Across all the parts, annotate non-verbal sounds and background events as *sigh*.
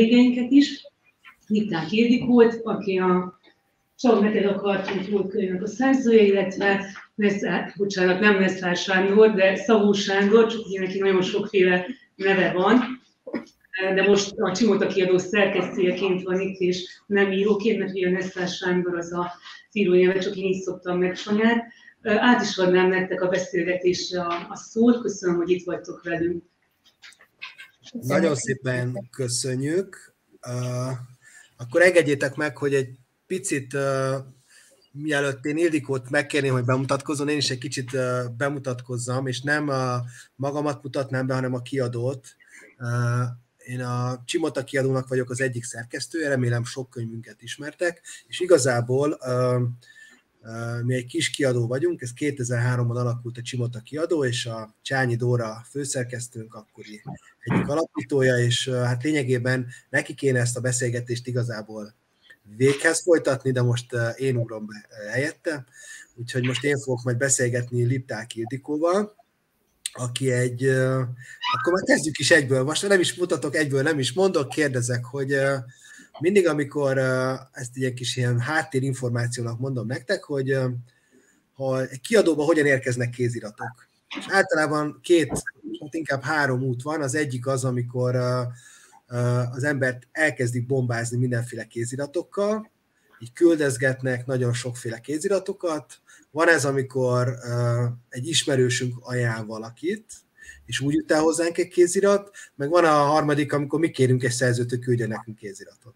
vendégeinket is. Niklán Ildikót, aki a jó könyvnek a szerzője, illetve Neszár, bocsánat, nem Neszár Sándor, de Szavú Sándor, csak ugye neki nagyon sokféle neve van, de most a Csimota kiadó szerkesztőjeként van itt, és nem íróként, mert ugye Neszár Sándor az a íróneve, csak én így szoktam meg Sanyát. Át is adnám nektek a beszélgetésre a, a szót, köszönöm, hogy itt vagytok velünk. Nagyon szépen köszönjük. Uh, akkor engedjétek meg, hogy egy picit, uh, mielőtt én Ildikót megkérném, hogy bemutatkozzon, én is egy kicsit uh, bemutatkozzam, és nem a magamat mutatnám be, hanem a kiadót. Uh, én a Csimota kiadónak vagyok az egyik szerkesztője, remélem sok könyvünket ismertek, és igazából uh, mi egy kis kiadó vagyunk, ez 2003-ban alakult a Csimota kiadó, és a Csányi Dóra főszerkesztőnk akkori egyik alapítója, és hát lényegében neki kéne ezt a beszélgetést igazából véghez folytatni, de most én ugrom be helyette, úgyhogy most én fogok majd beszélgetni Lipták Ildikóval, aki egy, akkor már kezdjük is egyből, most nem is mutatok egyből, nem is mondok, kérdezek, hogy mindig, amikor ezt egy kis ilyen háttérinformációnak mondom nektek, hogy ha egy kiadóban hogyan érkeznek kéziratok. És általában két, hát inkább három út van. Az egyik az, amikor az embert elkezdik bombázni mindenféle kéziratokkal, így küldezgetnek nagyon sokféle kéziratokat. Van ez, amikor egy ismerősünk ajánl valakit, és úgy jut el hozzánk egy kézirat, meg van a harmadik, amikor mi kérünk egy szerzőt, hogy küldje nekünk kéziratot.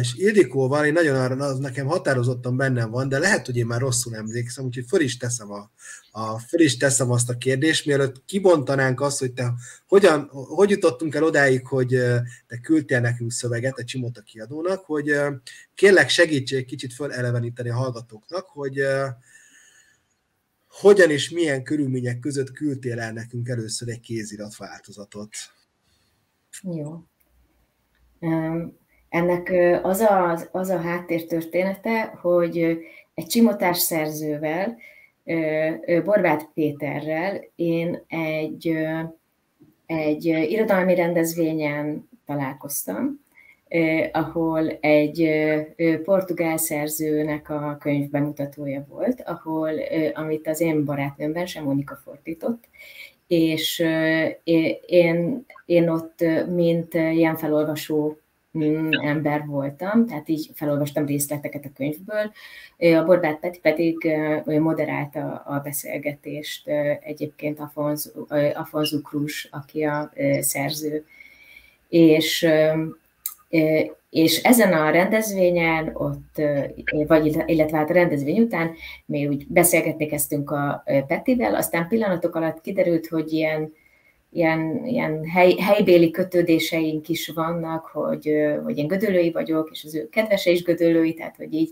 És Ildikóval én nagyon arra, az nekem határozottan bennem van, de lehet, hogy én már rosszul emlékszem, úgyhogy föl is teszem, a, a, föl is teszem azt a kérdést, mielőtt kibontanánk azt, hogy te hogyan, hogy jutottunk el odáig, hogy te küldtél nekünk szöveget a Csimota kiadónak, hogy kérlek segíts egy kicsit föleleveníteni a hallgatóknak, hogy hogyan és milyen körülmények között küldtél el nekünk először egy kézirat változatot? Jó. Ennek az a, az a háttértörténete, hogy egy csimotás szerzővel, Borbát Péterrel én egy, egy irodalmi rendezvényen találkoztam, ahol egy portugál szerzőnek a könyv bemutatója volt, ahol, amit az én barátnőmben sem Monika fordított, és én, én ott, mint ilyen felolvasó ember voltam, tehát így felolvastam részleteket a könyvből. A Borbát Peti pedig moderálta a beszélgetést, egyébként Afonso, Afonso Cruz, aki a szerző. És, és ezen a rendezvényen, ott, vagy illetve hát a rendezvény után mi úgy beszélgetni kezdtünk a Petivel, aztán pillanatok alatt kiderült, hogy ilyen ilyen, ilyen hely, helybéli kötődéseink is vannak, hogy, hogy én gödölői vagyok, és az ő kedvese is gödölői, tehát hogy így,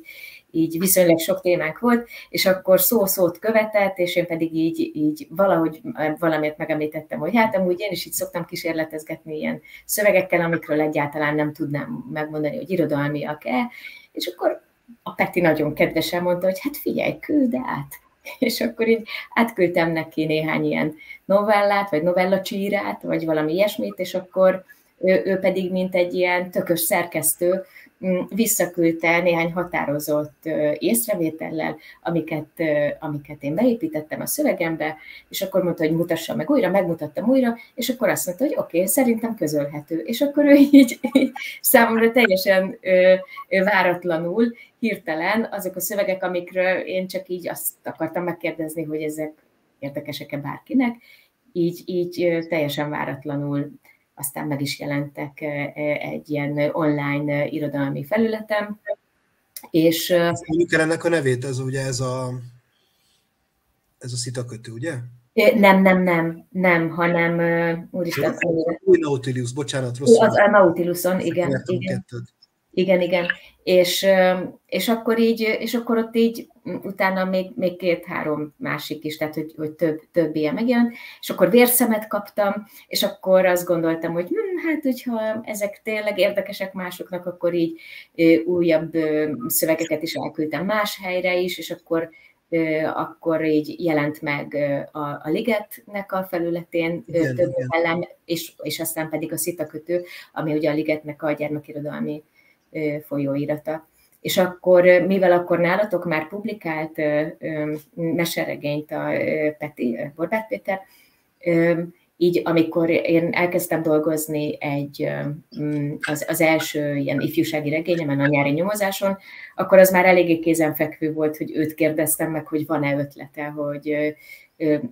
így viszonylag sok témánk volt, és akkor szó-szót követett, és én pedig így, így valahogy valamiért megemlítettem, hogy hát amúgy én is így szoktam kísérletezgetni ilyen szövegekkel, amikről egyáltalán nem tudnám megmondani, hogy irodalmiak-e, és akkor a Peti nagyon kedvesen mondta, hogy hát figyelj, küld át és akkor így átküldtem neki néhány ilyen novellát, vagy novellacsírát, vagy valami ilyesmit, és akkor ő, ő pedig, mint egy ilyen tökös szerkesztő, visszaküldte néhány határozott észrevétellel, amiket, amiket én beépítettem a szövegembe, és akkor mondta, hogy mutassa meg újra, megmutattam újra, és akkor azt mondta, hogy oké, okay, szerintem közölhető. És akkor ő *laughs* így, így számomra teljesen ö, ö, váratlanul, hirtelen azok a szövegek, amikről én csak így azt akartam megkérdezni, hogy ezek érdekesek-e bárkinek, így, így teljesen váratlanul aztán meg is jelentek egy ilyen online irodalmi felületem. És, mondjuk el ennek a nevét, ez ugye ez a, ez a szitakötő, ugye? Nem, nem, nem, nem, hanem úristen. Új Nautilus, bocsánat, rosszul. Az a Nautiluson, igen. igen. Igen, igen. És, és akkor így, és akkor ott így utána még, még két-három másik is, tehát hogy, hogy több, több ilyen megjelent, és akkor vérszemet kaptam, és akkor azt gondoltam, hogy hm, hát hogyha ezek tényleg érdekesek másoknak, akkor így újabb szövegeket is elküldtem más helyre is, és akkor akkor így jelent meg a, a Ligetnek a felületén igen, több igen. Ellen, és, és aztán pedig a Szitakötő, ami ugye a Ligetnek a gyermekirodalmi folyóirata. És akkor, mivel akkor nálatok már publikált meseregényt a Peti, Borbát Péter, így amikor én elkezdtem dolgozni egy, az, az első ilyen ifjúsági regényemen, a nyári nyomozáson, akkor az már eléggé kézenfekvő volt, hogy őt kérdeztem meg, hogy van-e ötlete, hogy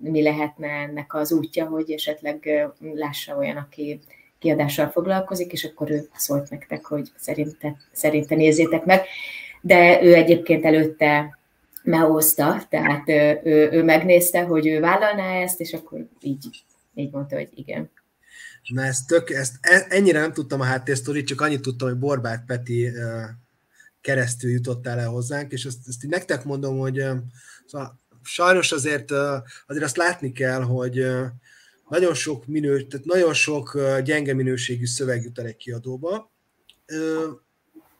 mi lehetne ennek az útja, hogy esetleg lássa olyan, aki kiadással foglalkozik, és akkor ő szólt nektek, hogy szerinte, szerinte nézzétek meg. De ő egyébként előtte meghozta, tehát ő, ő, ő megnézte, hogy ő vállalná ezt, és akkor így így mondta, hogy igen. Na ezt, tök, ezt e, ennyire nem tudtam a háttérsztorit, csak annyit tudtam, hogy Borbát Peti keresztül jutottál el hozzánk, és ezt, ezt így nektek mondom, hogy szóval sajnos azért, azért azt látni kell, hogy nagyon sok minő, tehát nagyon sok gyenge minőségű szöveg jut el egy kiadóba,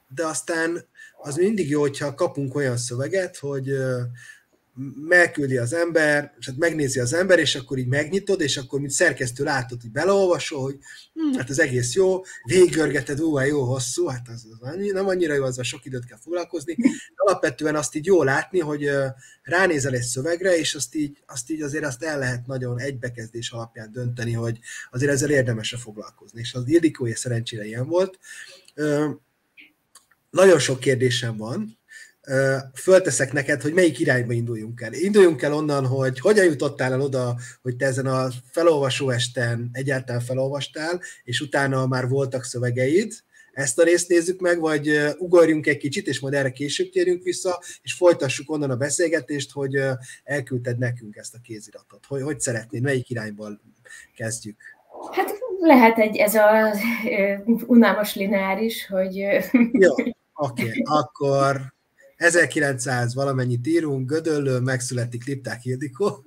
de aztán az mindig jó, hogyha kapunk olyan szöveget, hogy megküldi az ember, és hát megnézi az ember, és akkor így megnyitod, és akkor mint szerkesztő látod, hogy beleolvasol, hogy hm, hát az egész jó, végigörgeted, ó, jó hosszú, hát az, az nem annyira jó, azzal sok időt kell foglalkozni. Alapvetően azt így jó látni, hogy ránézel egy szövegre, és azt így, azt így azért azt el lehet nagyon egybekezdés alapján dönteni, hogy azért ezzel érdemes a foglalkozni. És az Ildikója szerencsére ilyen volt. Nagyon sok kérdésem van, fölteszek neked, hogy melyik irányba induljunk el. Induljunk el onnan, hogy hogyan jutottál el oda, hogy te ezen a felolvasó esten egyáltalán felolvastál, és utána már voltak szövegeid, ezt a részt nézzük meg, vagy ugorjunk egy kicsit, és majd erre később térjünk vissza, és folytassuk onnan a beszélgetést, hogy elküldted nekünk ezt a kéziratot. Hogy, hogy szeretnéd, melyik irányból kezdjük? Hát lehet egy, ez az unalmas lineáris, hogy... Jó, oké, okay. akkor 1900 valamennyit írunk, Gödöllő, megszületik Lipták Ildikó.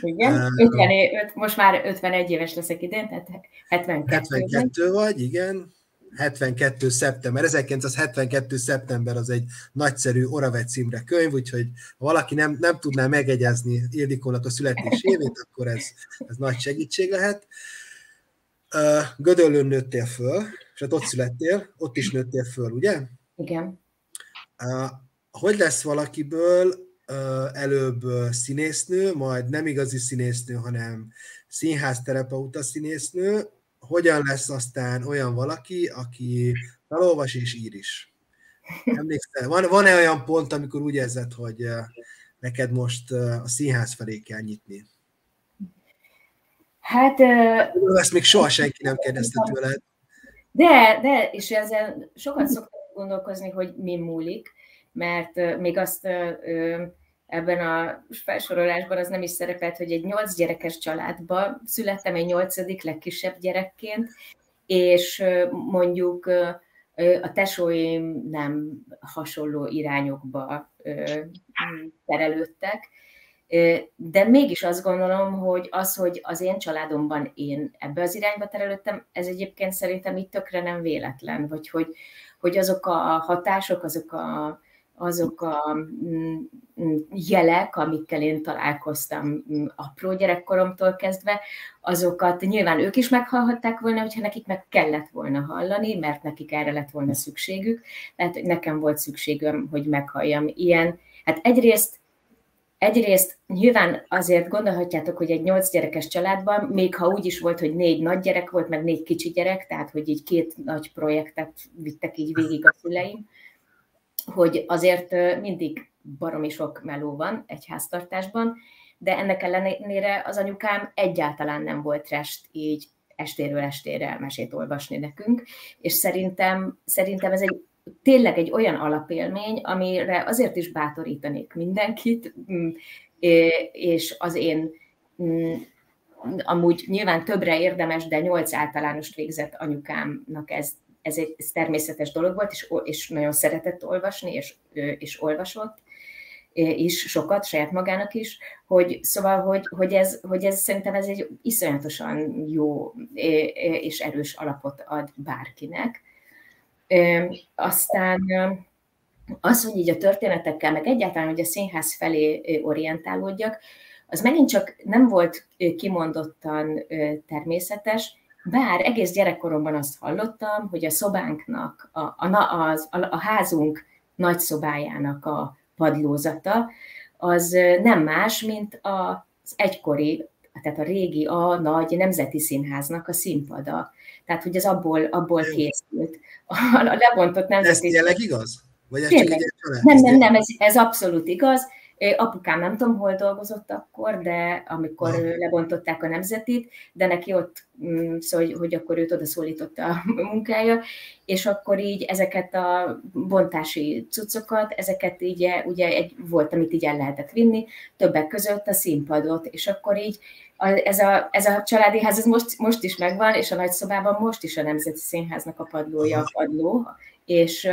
Igen, uh, 50, most már 51 éves leszek idén, tehát 72. 72 vagy, igen. 72. szeptember, 1972. szeptember az egy nagyszerű Oravec címre könyv, úgyhogy ha valaki nem, nem tudná megegyezni Ildikónak a születés évét, akkor ez, ez nagy segítség lehet. Gödöllőn nőttél föl, és hát ott születtél, ott is nőttél föl, ugye? Igen. Hogy lesz valakiből előbb színésznő, majd nem igazi színésznő, hanem színház terapeuta színésznő, hogyan lesz aztán olyan valaki, aki felolvas és ír is? Emlékszel, van, van-e olyan pont, amikor úgy érzed, hogy neked most a színház felé kell nyitni? Hát... Ezt még soha senki nem kérdezte tőled. De, de, és ezzel sokat szoktam gondolkozni, hogy mi múlik mert még azt ebben a felsorolásban az nem is szerepelt, hogy egy nyolc gyerekes családba születtem egy nyolcadik legkisebb gyerekként, és mondjuk a tesóim nem hasonló irányokba terelődtek, de mégis azt gondolom, hogy az, hogy az én családomban én ebbe az irányba terelődtem, ez egyébként szerintem itt tökre nem véletlen, vagy hogy, hogy azok a hatások, azok a azok a mm, mm, jelek, amikkel én találkoztam mm, apró gyerekkoromtól kezdve, azokat nyilván ők is meghallhatták volna, hogyha nekik meg kellett volna hallani, mert nekik erre lett volna szükségük. Tehát nekem volt szükségem, hogy meghalljam ilyen. Hát egyrészt Egyrészt nyilván azért gondolhatjátok, hogy egy nyolc gyerekes családban, még ha úgy is volt, hogy négy nagy gyerek volt, meg négy kicsi gyerek, tehát hogy így két nagy projektet vittek így végig a szüleim, hogy azért mindig baromi sok meló van egy háztartásban, de ennek ellenére az anyukám egyáltalán nem volt rest így estéről estére mesét olvasni nekünk, és szerintem, szerintem ez egy tényleg egy olyan alapélmény, amire azért is bátorítanék mindenkit, mm, és az én mm, amúgy nyilván többre érdemes, de nyolc általános végzett anyukámnak ez ez egy ez természetes dolog volt, és, és nagyon szeretett olvasni, és, és olvasott is sokat, saját magának is, hogy szóval, hogy, hogy, ez, hogy ez szerintem ez egy iszonyatosan jó és erős alapot ad bárkinek. Aztán az, hogy így a történetekkel, meg egyáltalán, hogy a színház felé orientálódjak, az megint csak nem volt kimondottan természetes, bár egész gyerekkoromban azt hallottam, hogy a szobánknak, a, a, az, a, a házunk nagy szobájának a padlózata, az nem más, mint az egykori, tehát a régi, a nagy nemzeti színháznak a színpada. Tehát, hogy ez abból, abból készült. *laughs* A lebontott nemzeti... Ez tényleg igaz? Vagy ez csak egy nem, nem, nem, ez, ez abszolút igaz. Apukám nem tudom, hol dolgozott akkor, de amikor lebontották a nemzetit, de neki ott, mm, szóval, hogy, hogy akkor őt oda szólította a munkája, és akkor így ezeket a bontási cuccokat, ezeket így ugye egy, volt, amit így el lehetett vinni, többek között a színpadot, és akkor így ez a, ez a családi ház ez most, most is megvan, és a nagyszobában most is a Nemzeti Színháznak a padlója a padló, és,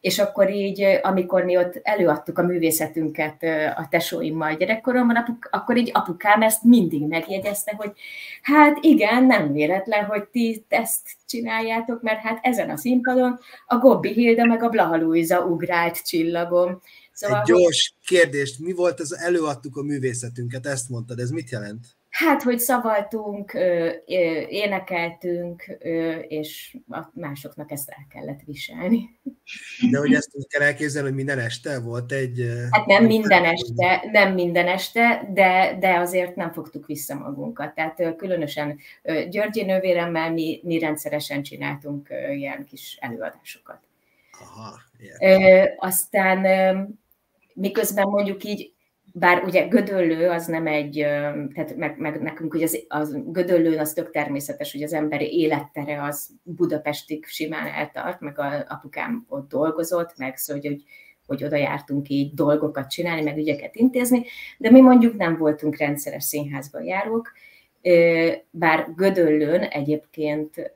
és akkor így, amikor mi ott előadtuk a művészetünket a tesóimmal gyerekkoromban, akkor így apukám ezt mindig megjegyezte, hogy hát igen, nem véletlen, hogy ti ezt csináljátok, mert hát ezen a színpadon a Gobbi Hilda meg a Blaha Luisa ugrált csillagom. Szóval, Egy gyors kérdést, mi volt az előadtuk a művészetünket, ezt mondtad, ez mit jelent? Hát, hogy szavaltunk, énekeltünk, és másoknak ezt el kellett viselni. De hogy ezt úgy kell elképzelni, hogy minden este volt egy... Hát nem minden este, nem minden este, de, de azért nem fogtuk vissza magunkat. Tehát különösen Györgyi nővéremmel mi, mi rendszeresen csináltunk ilyen kis előadásokat. Aha, Aztán miközben mondjuk így bár ugye Gödöllő az nem egy, tehát meg, meg nekünk ugye az, az Gödöllőn az tök természetes, hogy az emberi élettere az Budapestig simán eltart, meg a apukám ott dolgozott, meg szóval, hogy, hogy oda jártunk így dolgokat csinálni, meg ügyeket intézni, de mi mondjuk nem voltunk rendszeres színházba járók, bár Gödöllőn egyébként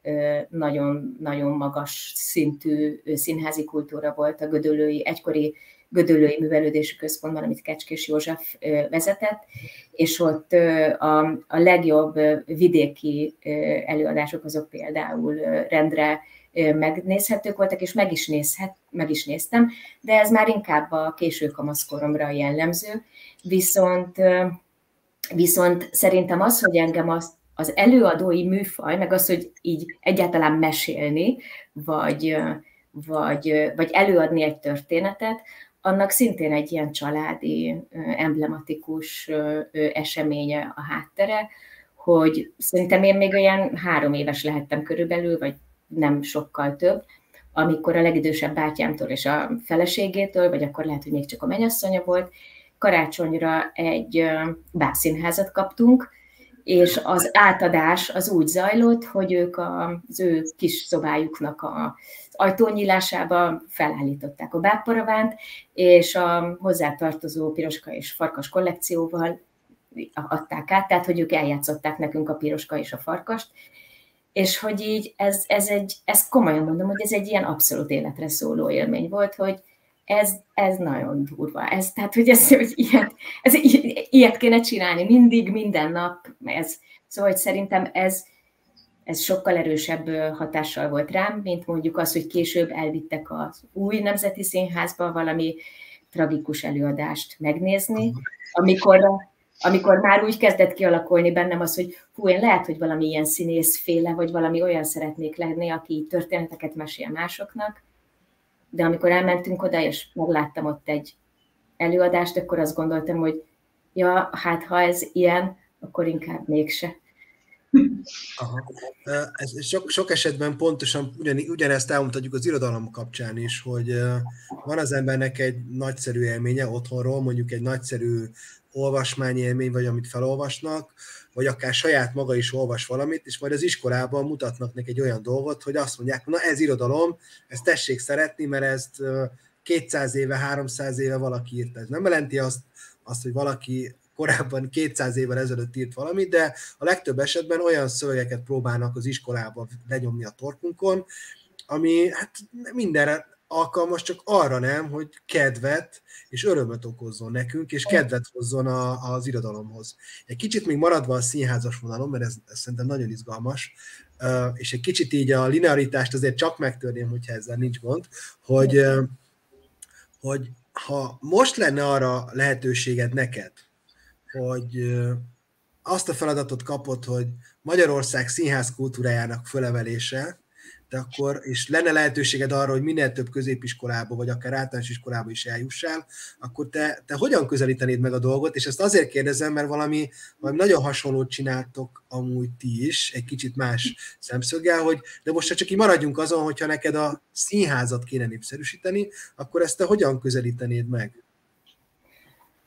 nagyon-nagyon magas szintű színházi kultúra volt a gödöllői egykori Gödöllői Művelődési Központban, amit Kecskés József vezetett, és ott a, a legjobb vidéki előadások azok például rendre megnézhetők voltak, és meg is, nézhet, meg is néztem, de ez már inkább a késő kamaszkoromra jellemző, viszont, viszont szerintem az, hogy engem az, az előadói műfaj, meg az, hogy így egyáltalán mesélni, vagy, vagy, vagy előadni egy történetet, annak szintén egy ilyen családi, emblematikus eseménye a háttere, hogy szerintem én még olyan három éves lehettem körülbelül, vagy nem sokkal több, amikor a legidősebb bátyámtól és a feleségétől, vagy akkor lehet, hogy még csak a mennyasszonya volt, karácsonyra egy bászínházat kaptunk, és az átadás az úgy zajlott, hogy ők az ő kis szobájuknak a ajtónyílásába felállították a bábparavánt, és a hozzátartozó piroska és farkas kollekcióval adták át, tehát hogy ők eljátszották nekünk a piroska és a farkast, és hogy így ez, ez egy, ez komolyan mondom, hogy ez egy ilyen abszolút életre szóló élmény volt, hogy ez, ez nagyon durva. Ez, tehát, hogy, ez, hogy ilyet, ez, ilyet kéne csinálni mindig, minden nap. Ez, szóval hogy szerintem ez, ez sokkal erősebb hatással volt rám, mint mondjuk az, hogy később elvittek az új Nemzeti Színházba valami tragikus előadást megnézni, amikor, amikor már úgy kezdett kialakulni bennem az, hogy hú, én lehet, hogy valami ilyen színészféle, vagy valami olyan szeretnék lenni, aki történeteket mesél másoknak, de amikor elmentünk oda, és megláttam ott egy előadást, akkor azt gondoltam, hogy ja, hát ha ez ilyen, akkor inkább mégse. Aha. Ez sok, sok esetben pontosan ugyan, ugyanezt elmondhatjuk az irodalom kapcsán is, hogy van az embernek egy nagyszerű élménye otthonról, mondjuk egy nagyszerű olvasmányélmény, vagy amit felolvasnak, vagy akár saját maga is olvas valamit, és majd az iskolában mutatnak neki egy olyan dolgot, hogy azt mondják, na ez irodalom, ezt tessék szeretni, mert ezt 200 éve, 300 éve valaki írt. Ez nem jelenti azt, azt, hogy valaki korábban 200 évvel ezelőtt írt valamit, de a legtöbb esetben olyan szövegeket próbálnak az iskolában lenyomni a torkunkon, ami hát mindenre alkalmas, csak arra nem, hogy kedvet és örömöt okozzon nekünk, és kedvet hozzon a, az irodalomhoz. Egy kicsit még maradva a színházas vonalon, mert ez, ez szerintem nagyon izgalmas, és egy kicsit így a linearitást azért csak megtörném, hogyha ezzel nincs gond, hogy hogy ha most lenne arra lehetőséged neked, hogy azt a feladatot kapod, hogy Magyarország színház kultúrájának fölemelése, de akkor, és lenne lehetőséged arra, hogy minél több középiskolába, vagy akár általános iskolába is eljussál, akkor te, te hogyan közelítenéd meg a dolgot, és ezt azért kérdezem, mert valami, valami nagyon hasonlót csináltok amúgy ti is, egy kicsit más szemszöggel, hogy de most csak így maradjunk azon, hogyha neked a színházat kéne népszerűsíteni, akkor ezt te hogyan közelítenéd meg?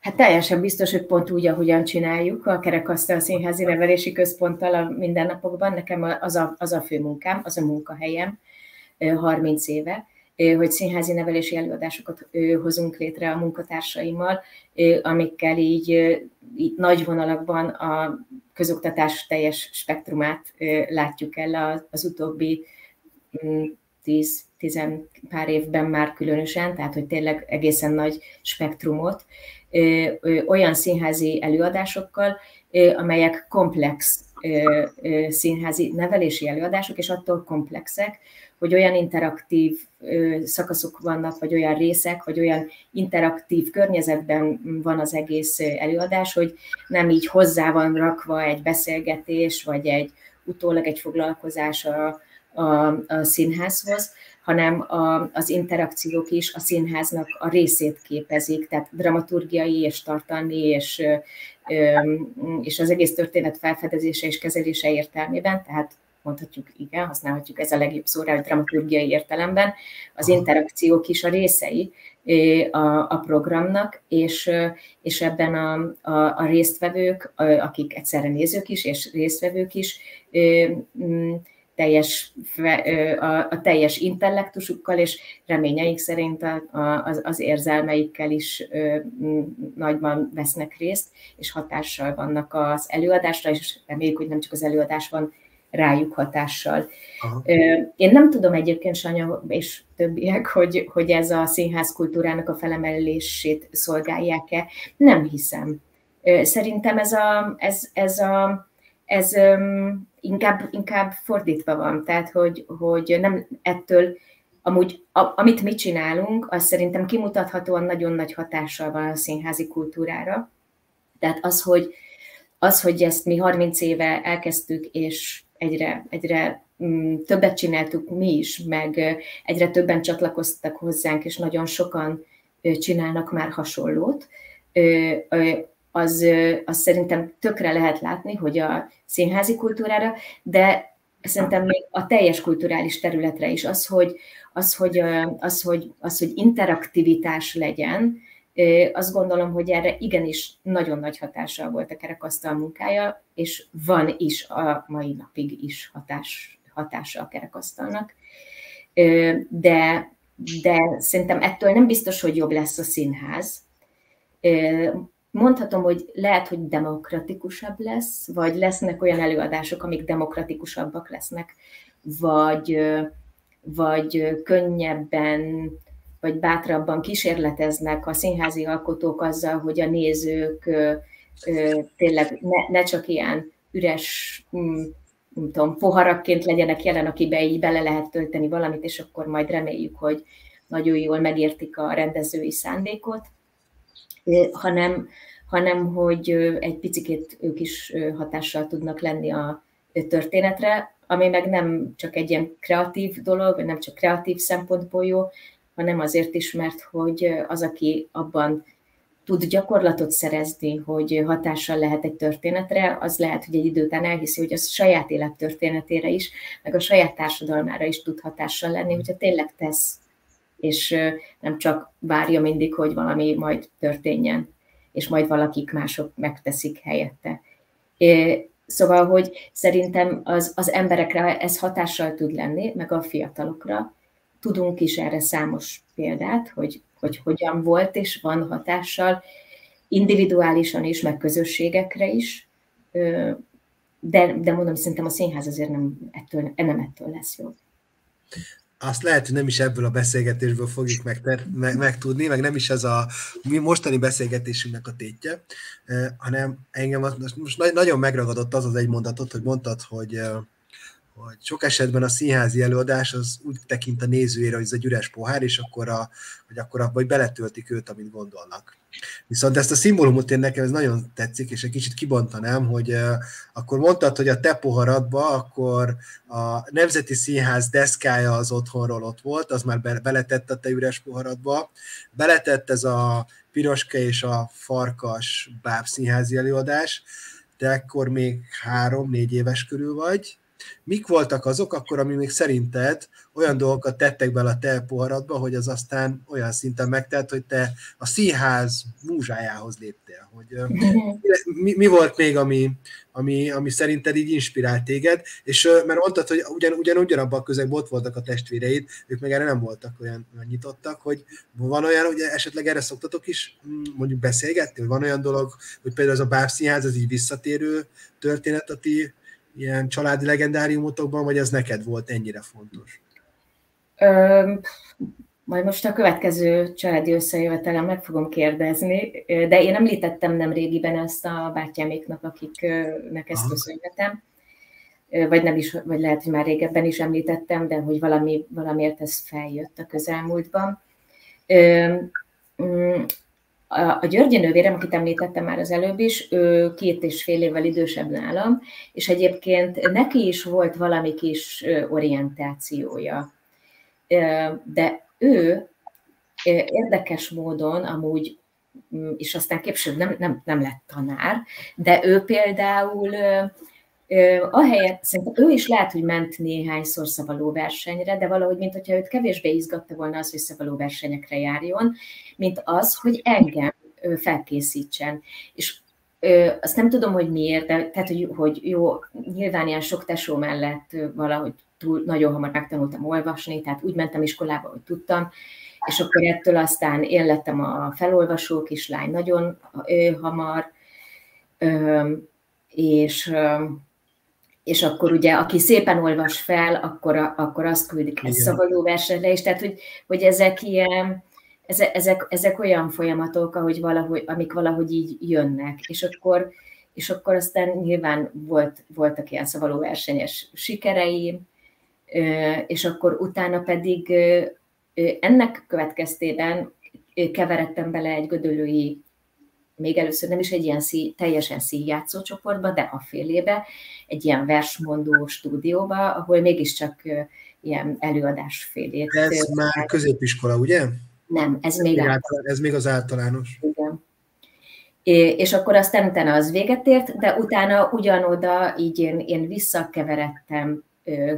Hát teljesen biztos, hogy pont úgy, ahogyan csináljuk a Kerekasztal Színházi Nevelési Központtal a mindennapokban. Nekem az a, az a fő munkám, az a munkahelyem 30 éve, hogy színházi nevelési előadásokat hozunk létre a munkatársaimmal, amikkel így, így nagy vonalakban a közoktatás teljes spektrumát látjuk el az utóbbi 10 mm, tizen pár évben már különösen, tehát hogy tényleg egészen nagy spektrumot, olyan színházi előadásokkal, amelyek komplex színházi nevelési előadások, és attól komplexek, hogy olyan interaktív szakaszok vannak, vagy olyan részek, vagy olyan interaktív környezetben van az egész előadás, hogy nem így hozzá van rakva egy beszélgetés, vagy egy utólag egy foglalkozás a, a, a színházhoz, hanem a, az interakciók is a színháznak a részét képezik, tehát dramaturgiai és tartalmi és, és az egész történet felfedezése és kezelése értelmében, tehát mondhatjuk, igen, használhatjuk ez a legjobb szóra, hogy dramaturgiai értelemben, az interakciók is a részei a, a programnak, és, és ebben a, a, a résztvevők, akik egyszerre nézők is, és résztvevők is, teljes, a, a teljes intellektusukkal, és reményeik szerint a, a, az, az érzelmeikkel is ö, nagyban vesznek részt, és hatással vannak az előadásra, és reméljük, hogy nem csak az előadás van rájuk hatással. Aha. Én nem tudom egyébként, Sanya és többiek, hogy, hogy ez a színház kultúrának a felemelését szolgálják-e. Nem hiszem. Szerintem ez a, ez, ez a ez inkább, inkább fordítva van, tehát hogy, hogy nem ettől, amúgy a, amit mi csinálunk, az szerintem kimutathatóan nagyon nagy hatással van a színházi kultúrára. Tehát az, hogy, az, hogy ezt mi 30 éve elkezdtük, és egyre, egyre um, többet csináltuk mi is, meg egyre többen csatlakoztak hozzánk, és nagyon sokan csinálnak már hasonlót, az, az szerintem tökre lehet látni, hogy a színházi kultúrára, de szerintem még a teljes kulturális területre is az, hogy, az, hogy, az, hogy, az, hogy interaktivitás legyen, azt gondolom, hogy erre igenis nagyon nagy hatással volt a kerekasztal munkája, és van is a mai napig is hatás, hatása a kerekasztalnak. De, de szerintem ettől nem biztos, hogy jobb lesz a színház mondhatom, hogy lehet, hogy demokratikusabb lesz, vagy lesznek olyan előadások, amik demokratikusabbak lesznek, vagy, vagy könnyebben, vagy bátrabban kísérleteznek a színházi alkotók azzal, hogy a nézők tényleg ne, ne csak ilyen üres mm, nem tudom, poharakként legyenek jelen, akibe így bele lehet tölteni valamit, és akkor majd reméljük, hogy nagyon jól megértik a rendezői szándékot, hanem, hanem hogy egy picit ők is hatással tudnak lenni a történetre, ami meg nem csak egy ilyen kreatív dolog, vagy nem csak kreatív szempontból jó, hanem azért is, mert hogy az, aki abban tud gyakorlatot szerezni, hogy hatással lehet egy történetre, az lehet, hogy egy idő után elhiszi, hogy az saját élet történetére is, meg a saját társadalmára is tud hatással lenni, hogyha tényleg tesz és nem csak várja mindig, hogy valami majd történjen, és majd valakik mások megteszik helyette. Szóval, hogy szerintem az, az emberekre ez hatással tud lenni, meg a fiatalokra. Tudunk is erre számos példát, hogy, hogy hogyan volt és van hatással, individuálisan is, meg közösségekre is, de, de mondom, szerintem a színház azért nem ettől, nem ettől lesz jobb azt lehet, hogy nem is ebből a beszélgetésből fogjuk meg, meg, megtudni, meg nem is ez a mi mostani beszélgetésünknek a tétje, hanem engem most nagyon megragadott az az egy mondatot, hogy mondtad, hogy, hogy sok esetben a színházi előadás az úgy tekint a nézőére, hogy ez egy üres pohár, és akkor, a, hogy akkor abba, hogy beletöltik őt, amit gondolnak. Viszont ezt a szimbólumot én nekem ez nagyon tetszik, és egy kicsit kibontanám, hogy uh, akkor mondtad, hogy a te poharadba, akkor a Nemzeti Színház deszkája az otthonról ott volt, az már be, beletett a te üres poharadba, beletett ez a piroska és a farkas báb színházi előadás, de akkor még három-négy éves körül vagy, Mik voltak azok akkor, ami még szerinted olyan dolgokat tettek bele a te poharadba, hogy az aztán olyan szinten megtelt, hogy te a színház múzsájához léptél? Hogy, mi, mi volt még, ami, ami, ami szerinted így inspirált téged? És mert mondtad, hogy ugyan, ugyan ugyanabban a közegben ott voltak a testvéreid, ők meg erre nem voltak olyan, olyan nyitottak, hogy van olyan, hogy esetleg erre szoktatok is mm, mondjuk beszélgetni, hogy van olyan dolog, hogy például az a bábszínház, az így visszatérő történet a ti ilyen családi legendáriumotokban, vagy ez neked volt ennyire fontos? Ö, majd most a következő családi összejövetelem meg fogom kérdezni, de én említettem nem régiben ezt a bátyáméknak, akiknek ezt köszönhetem, vagy nem is, vagy lehet, hogy már régebben is említettem, de hogy valami, valamiért ez feljött a közelmúltban. Mm, a Györgyi nővérem, akit említettem már az előbb is, ő két és fél évvel idősebb nálam, és egyébként neki is volt valami kis orientációja. De ő érdekes módon amúgy, mm, és aztán később nem, nem, nem lett tanár, de ő például ahelyett, szerintem ő is lehet, hogy ment néhányszor szavaló versenyre, de valahogy, mint hogyha őt kevésbé izgatta volna az, hogy szavaló versenyekre járjon, mint az, hogy engem felkészítsen. És azt nem tudom, hogy miért, de tehát, hogy, hogy jó, nyilván ilyen sok tesó mellett valahogy túl, nagyon hamar megtanultam olvasni, tehát úgy mentem iskolába, hogy tudtam, és akkor ettől aztán én lettem a felolvasó kislány nagyon hamar, és és akkor ugye, aki szépen olvas fel, akkor, akkor azt küldik egy szavaló versenyre is, tehát hogy, hogy ezek ilyen, ezek, ezek, ezek olyan folyamatok, ahogy valahogy, amik valahogy így jönnek, és akkor, és akkor aztán nyilván volt, voltak ilyen szavaló versenyes sikereim, és akkor utána pedig ennek következtében keveredtem bele egy gödölői még először nem is egy ilyen szí, teljesen színjátszó csoportba, de a félébe, egy ilyen versmondó stúdióba, ahol mégiscsak ilyen előadás félét. Ez már középiskola, ugye? Nem, ez még általános. Ez még az általános. Igen. És akkor aztán utána az véget ért, de utána ugyanoda így én, én visszakeveredtem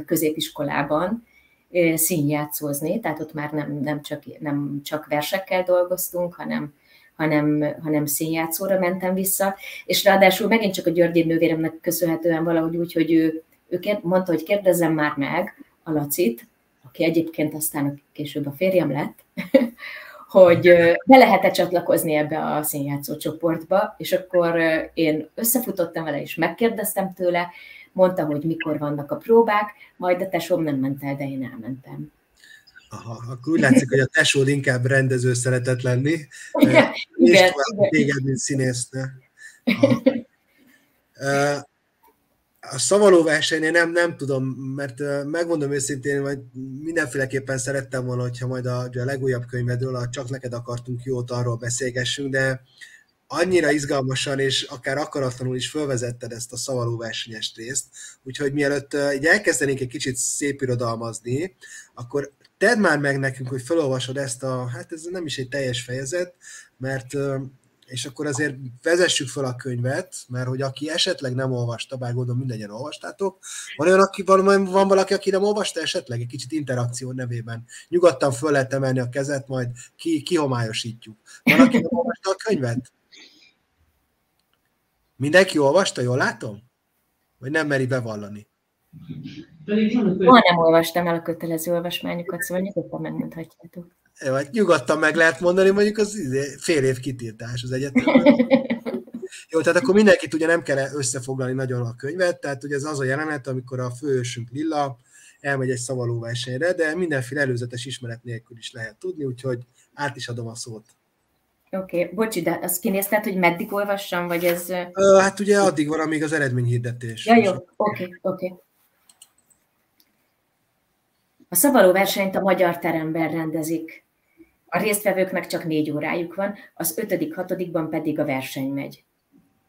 középiskolában színjátszózni, tehát ott már nem, nem, csak, nem csak versekkel dolgoztunk, hanem hanem, hanem színjátszóra mentem vissza, és ráadásul megint csak a Györgyi nővéremnek köszönhetően valahogy úgy, hogy ő, ő mondta, hogy kérdezzem már meg a Lacit, aki egyébként aztán később a férjem lett, *laughs* hogy be lehet-e csatlakozni ebbe a színjátszó csoportba, és akkor én összefutottam vele, és megkérdeztem tőle, mondta, hogy mikor vannak a próbák, majd a tesóm nem ment el, de én elmentem. Aha, akkor úgy látszik, hogy a tesód inkább rendező szeretett lenni. Igen, és igen, tovább téged, mint színésznő. A szavaló versenynél nem, nem tudom, mert megmondom őszintén, hogy mindenféleképpen szerettem volna, hogyha majd a, a legújabb könyvedről, a Csak neked akartunk jót, arról beszélgessünk, de annyira izgalmasan és akár akaratlanul is fölvezetted ezt a szavaló versenyes részt, úgyhogy mielőtt így elkezdenénk egy kicsit szépirodalmazni, akkor tedd már meg nekünk, hogy felolvasod ezt a, hát ez nem is egy teljes fejezet, mert és akkor azért vezessük fel a könyvet, mert hogy aki esetleg nem olvasta, bár gondolom mindegyen olvastátok, van olyan, aki, van, van valaki, aki nem olvasta esetleg, egy kicsit interakció nevében. Nyugodtan föl lehet emelni a kezet, majd ki, kihomályosítjuk. Van, aki nem olvasta a könyvet? Mindenki olvasta, jól látom? Vagy nem meri bevallani? Ma nem olvastam el a kötelező olvasmányokat, szóval nyugodtan megmondhatjátok. Vagy nyugodtan meg lehet mondani, mondjuk az izé, fél év kitiltás az egyetemben. *laughs* Jó, tehát akkor mindenkit ugye nem kell összefoglalni nagyon a könyvet, tehát ugye ez az a jelenet, amikor a főősünk Lilla elmegy egy szavalóversenyre, de mindenféle előzetes ismeret nélkül is lehet tudni, úgyhogy át is adom a szót. Oké, okay. bocsi, de azt kinézted, hogy meddig olvassam, vagy ez... Hát ugye addig van, amíg az eredményhirdetés. Ja, jó, oké, okay, oké. Okay. A szavaló versenyt a magyar teremben rendezik. A résztvevőknek csak négy órájuk van, az ötödik, hatodikban pedig a verseny megy.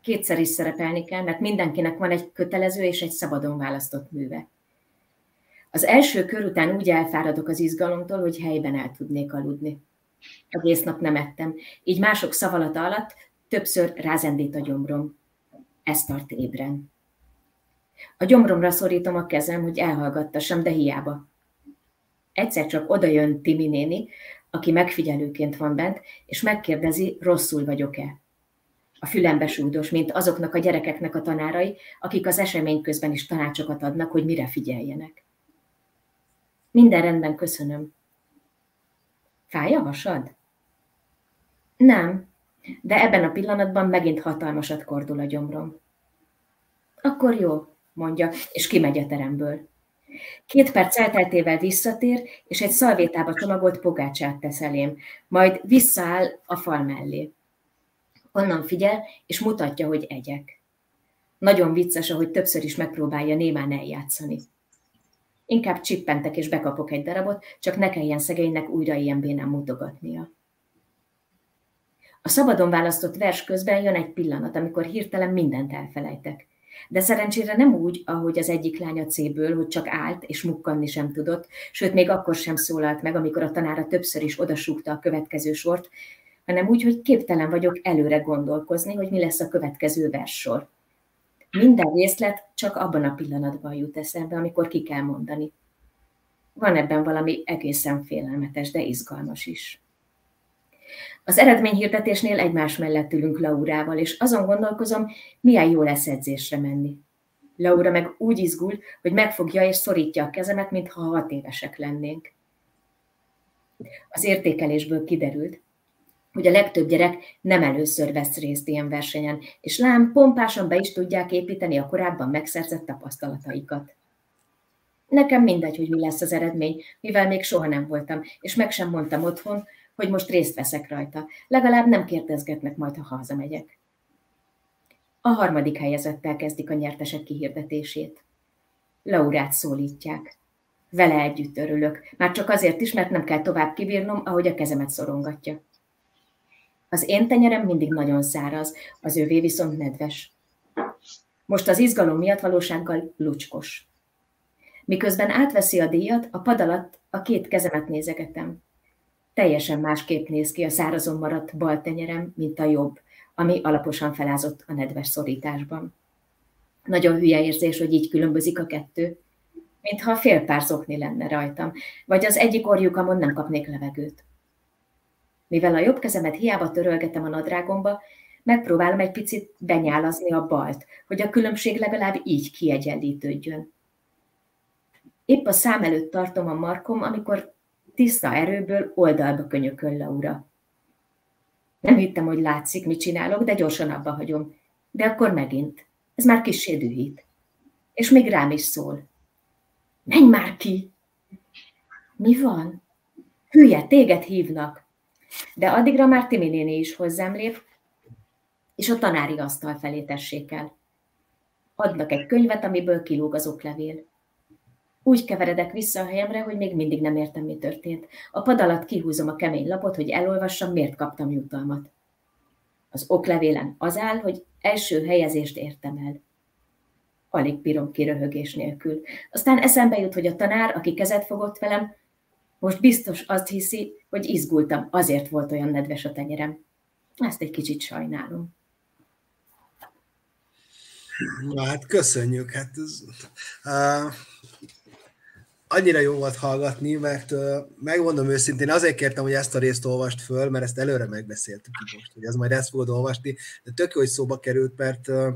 Kétszer is szerepelni kell, mert mindenkinek van egy kötelező és egy szabadon választott műve. Az első kör után úgy elfáradok az izgalomtól, hogy helyben el tudnék aludni. Egész nap nem ettem, így mások szavalata alatt többször rázendít a gyomrom. Ez tart ébren. A gyomromra szorítom a kezem, hogy elhallgattassam, de hiába. Egyszer csak odajön Timi néni, aki megfigyelőként van bent, és megkérdezi, rosszul vagyok-e. A fülembe súdos, mint azoknak a gyerekeknek a tanárai, akik az esemény közben is tanácsokat adnak, hogy mire figyeljenek. Minden rendben, köszönöm. Fáj a hasad? Nem, de ebben a pillanatban megint hatalmasat kordul a gyomrom. Akkor jó, mondja, és kimegy a teremből. Két perc elteltével visszatér, és egy szalvétába csomagolt pogácsát tesz elém, majd visszaáll a fal mellé. Onnan figyel, és mutatja, hogy egyek. Nagyon vicces, ahogy többször is megpróbálja némán eljátszani. Inkább csippentek és bekapok egy darabot, csak ne kelljen szegénynek újra ilyen bénán mutogatnia. A szabadon választott vers közben jön egy pillanat, amikor hirtelen mindent elfelejtek. De szerencsére nem úgy, ahogy az egyik lánya C-ből, hogy csak állt és mukkanni sem tudott, sőt még akkor sem szólalt meg, amikor a tanára többször is odasúgta a következő sort, hanem úgy, hogy képtelen vagyok előre gondolkozni, hogy mi lesz a következő verssor. Minden részlet csak abban a pillanatban jut eszembe, amikor ki kell mondani. Van ebben valami egészen félelmetes, de izgalmas is. Az eredményhirdetésnél egymás mellett ülünk Laurával, és azon gondolkozom, milyen jó lesz edzésre menni. Laura meg úgy izgul, hogy megfogja és szorítja a kezemet, mintha hat évesek lennénk. Az értékelésből kiderült, hogy a legtöbb gyerek nem először vesz részt ilyen versenyen, és lám pompásan be is tudják építeni a korábban megszerzett tapasztalataikat. Nekem mindegy, hogy mi lesz az eredmény, mivel még soha nem voltam, és meg sem mondtam otthon, hogy most részt veszek rajta. Legalább nem kérdezgetnek majd, ha hazamegyek. A harmadik helyezettel kezdik a nyertesek kihirdetését. Laurát szólítják. Vele együtt örülök, már csak azért is, mert nem kell tovább kibírnom, ahogy a kezemet szorongatja. Az én tenyerem mindig nagyon száraz, az ővé viszont nedves. Most az izgalom miatt valósággal lucskos. Miközben átveszi a díjat, a pad alatt a két kezemet nézegetem. Teljesen másképp néz ki a szárazon maradt bal tenyerem, mint a jobb, ami alaposan felázott a nedves szorításban. Nagyon hülye érzés, hogy így különbözik a kettő, mintha fél pár zokni lenne rajtam, vagy az egyik orjukamon nem kapnék levegőt. Mivel a jobb kezemet hiába törölgetem a nadrágomba, megpróbálom egy picit benyálazni a balt, hogy a különbség legalább így kiegyenlítődjön. Épp a szám előtt tartom a markom, amikor tiszta erőből oldalba könyököl Laura. Nem hittem, hogy látszik, mit csinálok, de gyorsan abba hagyom. De akkor megint. Ez már kissé dühít. És még rám is szól. Menj már ki! Mi van? Hülye, téged hívnak. De addigra már Timi néni is hozzám lép, és a tanári asztal felé tessék el. Adnak egy könyvet, amiből kilóg az oklevél. Úgy keveredek vissza a helyemre, hogy még mindig nem értem, mi történt. A pad alatt kihúzom a kemény lapot, hogy elolvassam, miért kaptam jutalmat. Az oklevélen az áll, hogy első helyezést értem el. Alig bírom ki nélkül. Aztán eszembe jut, hogy a tanár, aki kezet fogott velem, most biztos azt hiszi, hogy izgultam, azért volt olyan nedves a tenyerem. Ezt egy kicsit sajnálom. Na hát köszönjük. Hát ez, uh, annyira jó volt hallgatni, mert uh, megmondom őszintén, azért kértem, hogy ezt a részt olvast föl, mert ezt előre megbeszéltük most, hogy ez majd ezt fogod olvasni, de tök jó, hogy szóba került, mert uh,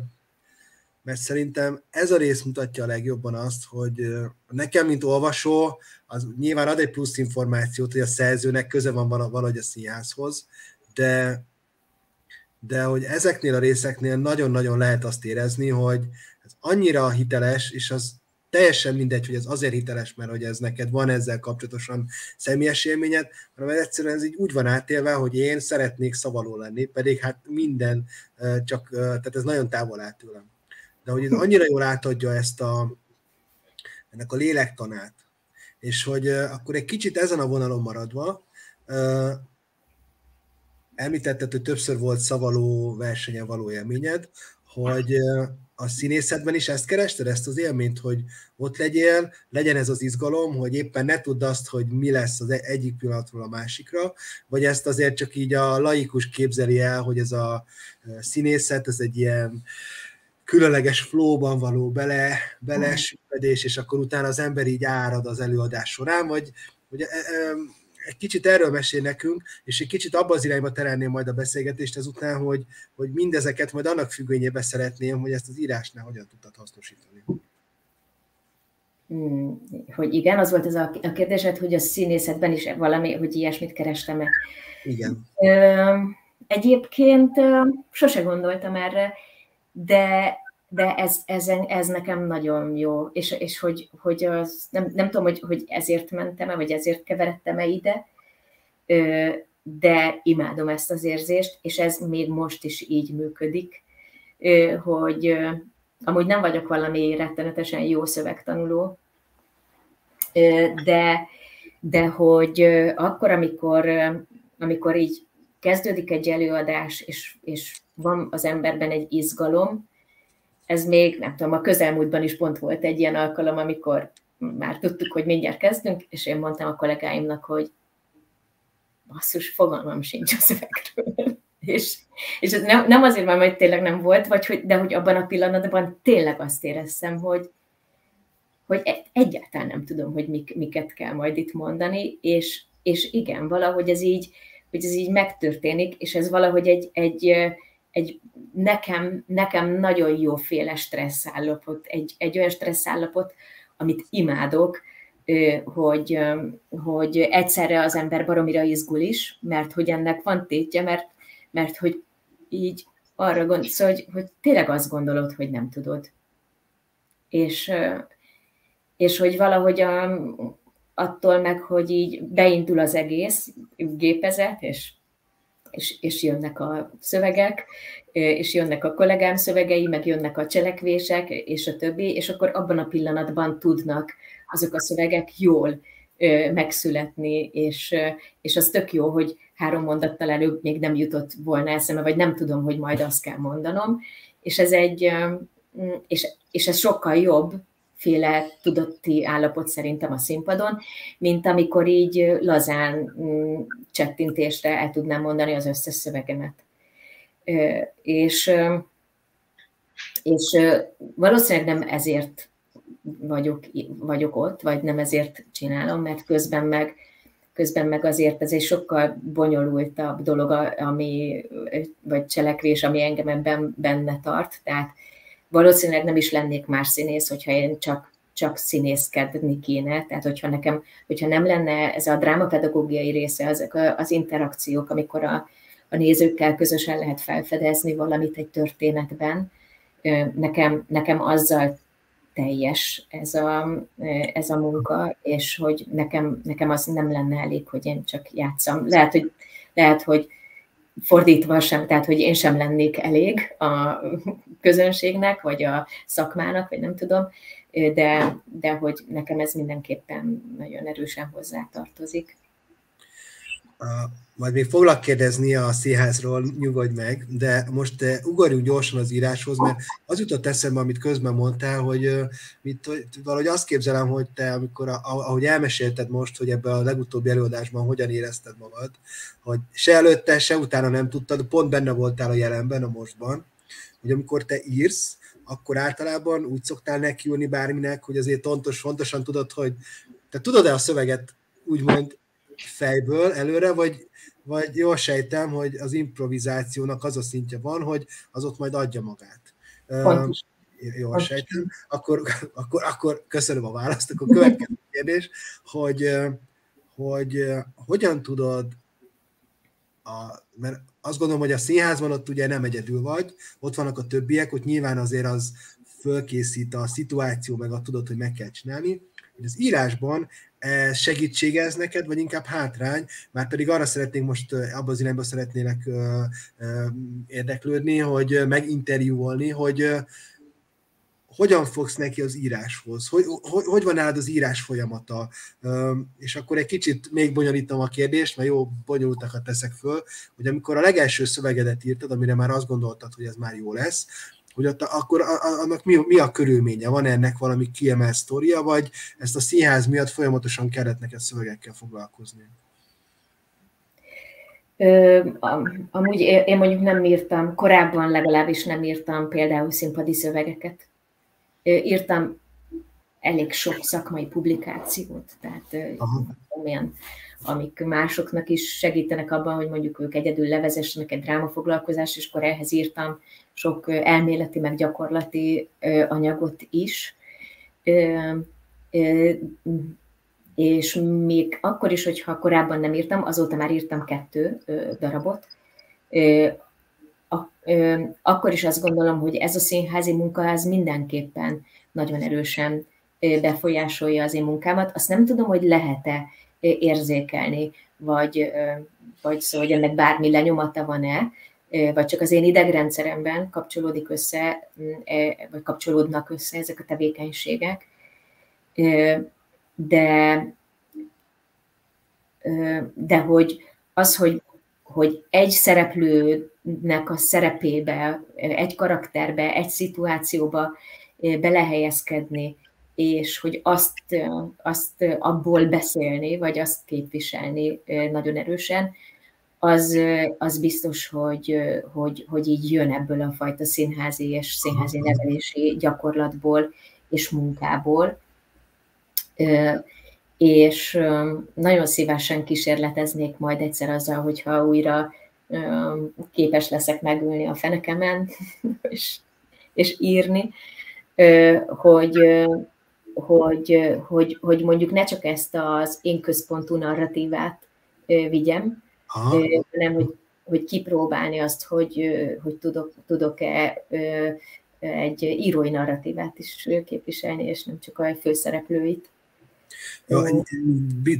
mert szerintem ez a rész mutatja a legjobban azt, hogy nekem, mint olvasó, az nyilván ad egy plusz információt, hogy a szerzőnek köze van valahogy a színházhoz, de, de hogy ezeknél a részeknél nagyon-nagyon lehet azt érezni, hogy ez annyira hiteles, és az teljesen mindegy, hogy ez azért hiteles, mert hogy ez neked van ezzel kapcsolatosan személyes élményed, hanem egyszerűen ez így úgy van átélve, hogy én szeretnék szavaló lenni, pedig hát minden, csak, tehát ez nagyon távol áll tőlem. De hogy ez annyira jól átadja ezt a, ennek a lélektanát, És hogy akkor egy kicsit ezen a vonalon maradva, említetted, hogy többször volt szavaló versenye való élményed, hogy a színészetben is ezt kerested, ezt az élményt, hogy ott legyél, legyen ez az izgalom, hogy éppen ne tudd azt, hogy mi lesz az egyik pillanatról a másikra, vagy ezt azért csak így a laikus képzeli el, hogy ez a színészet, ez egy ilyen különleges flóban való bele, belesüledés, és akkor utána az ember így árad az előadás során, vagy, vagy egy kicsit erről mesél nekünk, és egy kicsit abba az irányba terelném majd a beszélgetést ezután, hogy, hogy mindezeket majd annak függvényében szeretném, hogy ezt az írásnál hogyan tudtad hasznosítani. Hmm, hogy igen, az volt ez a, kérdésed, hogy a színészetben is valami, hogy ilyesmit kerestem -e. Igen. Ö, egyébként sose gondoltam erre, de de ez, ez, ez nekem nagyon jó, és, és hogy, hogy az, nem, nem tudom, hogy, hogy ezért mentem-e, vagy ezért keveredtem-e ide, de imádom ezt az érzést, és ez még most is így működik, hogy amúgy nem vagyok valami rettenetesen jó szövegtanuló, de, de hogy akkor, amikor, amikor így kezdődik egy előadás, és, és van az emberben egy izgalom, ez még, nem tudom, a közelmúltban is pont volt egy ilyen alkalom, amikor már tudtuk, hogy mindjárt kezdünk, és én mondtam a kollégáimnak, hogy basszus, fogalmam sincs a szövegről. *laughs* és, és ez nem, nem azért már, hogy tényleg nem volt, vagy hogy, de hogy abban a pillanatban tényleg azt éreztem, hogy, hogy egyáltalán nem tudom, hogy mik, miket kell majd itt mondani, és, és igen, valahogy ez így, hogy ez így megtörténik, és ez valahogy egy, egy, egy nekem, nekem nagyon jóféle stresszállapot, egy, egy olyan stresszállapot, amit imádok, hogy, hogy egyszerre az ember baromira izgul is, mert hogy ennek van tétje, mert, mert hogy így arra gondolsz, szóval, hogy, hogy tényleg azt gondolod, hogy nem tudod. És, és hogy valahogy a, attól meg, hogy így beindul az egész gépezet, és és, és jönnek a szövegek, és jönnek a kollégám szövegei, meg jönnek a cselekvések, és a többi, és akkor abban a pillanatban tudnak azok a szövegek jól megszületni, és, és az tök jó, hogy három mondattal előbb még nem jutott volna eszembe, vagy nem tudom, hogy majd azt kell mondanom, és ez egy, és, és ez sokkal jobb, féle tudati állapot szerintem a színpadon, mint amikor így lazán mm, csettintésre el tudnám mondani az összes szövegemet. És, és valószínűleg nem ezért vagyok, vagyok ott, vagy nem ezért csinálom, mert közben meg, közben meg azért ez egy sokkal bonyolultabb dolog, ami, vagy cselekvés, ami engem benne tart, tehát valószínűleg nem is lennék más színész, hogyha én csak, csak színészkedni kéne. Tehát, hogyha nekem, hogyha nem lenne ez a drámapedagógiai része, azok az interakciók, amikor a, a nézőkkel közösen lehet felfedezni valamit egy történetben, nekem, nekem azzal teljes ez a, ez a munka, és hogy nekem, nekem az nem lenne elég, hogy én csak játszam. Lehet, hogy, lehet, hogy fordítva sem, tehát hogy én sem lennék elég a közönségnek, vagy a szakmának, vagy nem tudom, de, de hogy nekem ez mindenképpen nagyon erősen hozzátartozik. Majd még foglak kérdezni a színházról, nyugodj meg, de most uh, ugorjunk gyorsan az íráshoz, mert az jutott eszembe, amit közben mondtál, hogy, uh, mit, hogy valahogy azt képzelem, hogy te, amikor, ahogy elmesélted most, hogy ebben a legutóbbi előadásban hogyan érezted magad, hogy se előtte, se utána nem tudtad, pont benne voltál a jelenben, a mostban, hogy amikor te írsz, akkor általában úgy szoktál nekiülni bárminek, hogy azért fontos, fontosan tudod, hogy te tudod-e a szöveget úgymond fejből előre, vagy, vagy jól sejtem, hogy az improvizációnak az a szintje van, hogy az ott majd adja magát. Pontos. Jól Pontos. sejtem. Akkor, akkor, akkor köszönöm a választ. Akkor következő kérdés, hogy, hogy hogyan tudod a, mert azt gondolom, hogy a színházban ott ugye nem egyedül vagy, ott vannak a többiek, ott nyilván azért az fölkészít a szituáció, meg a tudod, hogy meg kell csinálni. Hogy az írásban segítsége ez neked, vagy inkább hátrány, már pedig arra szeretnénk most, abban az irányba szeretnének érdeklődni, hogy meginterjúolni, hogy hogyan fogsz neki az íráshoz? Hogy, hogy, hogy van nálad az írás folyamata? És akkor egy kicsit még bonyolítom a kérdést, mert jó, bonyolultakat teszek föl, hogy amikor a legelső szövegedet írtad, amire már azt gondoltad, hogy ez már jó lesz, hogy ott, akkor annak mi, mi a körülménye? Van ennek valami kiemelt sztoria, vagy ezt a színház miatt folyamatosan kellett neked szövegekkel foglalkozni? Ö, amúgy én mondjuk nem írtam, korábban legalábbis nem írtam például színpadi szövegeket. Írtam elég sok szakmai publikációt, tehát olyan, amik másoknak is segítenek abban, hogy mondjuk ők egyedül levezessenek egy drámafoglalkozást, és akkor ehhez írtam sok elméleti, meg gyakorlati anyagot is. És még akkor is, hogyha korábban nem írtam, azóta már írtam kettő darabot, akkor is azt gondolom, hogy ez a színházi munka ez mindenképpen nagyon erősen befolyásolja az én munkámat. Azt nem tudom, hogy lehet-e érzékelni, vagy, vagy szó, hogy ennek bármi lenyomata van-e, vagy csak az én idegrendszeremben kapcsolódik össze, vagy kapcsolódnak össze ezek a tevékenységek. De, de hogy az, hogy, hogy egy szereplőnek a szerepébe, egy karakterbe, egy szituációba belehelyezkedni, és hogy azt, azt abból beszélni, vagy azt képviselni nagyon erősen, az, az biztos, hogy, hogy, hogy így jön ebből a fajta színházi és színházi nevelési gyakorlatból és munkából. És nagyon szívesen kísérleteznék majd egyszer azzal, hogyha újra képes leszek megülni a fenekemen, *laughs* és, és írni, hogy, hogy, hogy, hogy mondjuk ne csak ezt az én központú narratívát vigyem, Aha. hanem hogy, hogy kipróbálni azt, hogy, hogy tudok, tudok-e egy írói narratívát is képviselni, és nem csak a főszereplőit. Ja,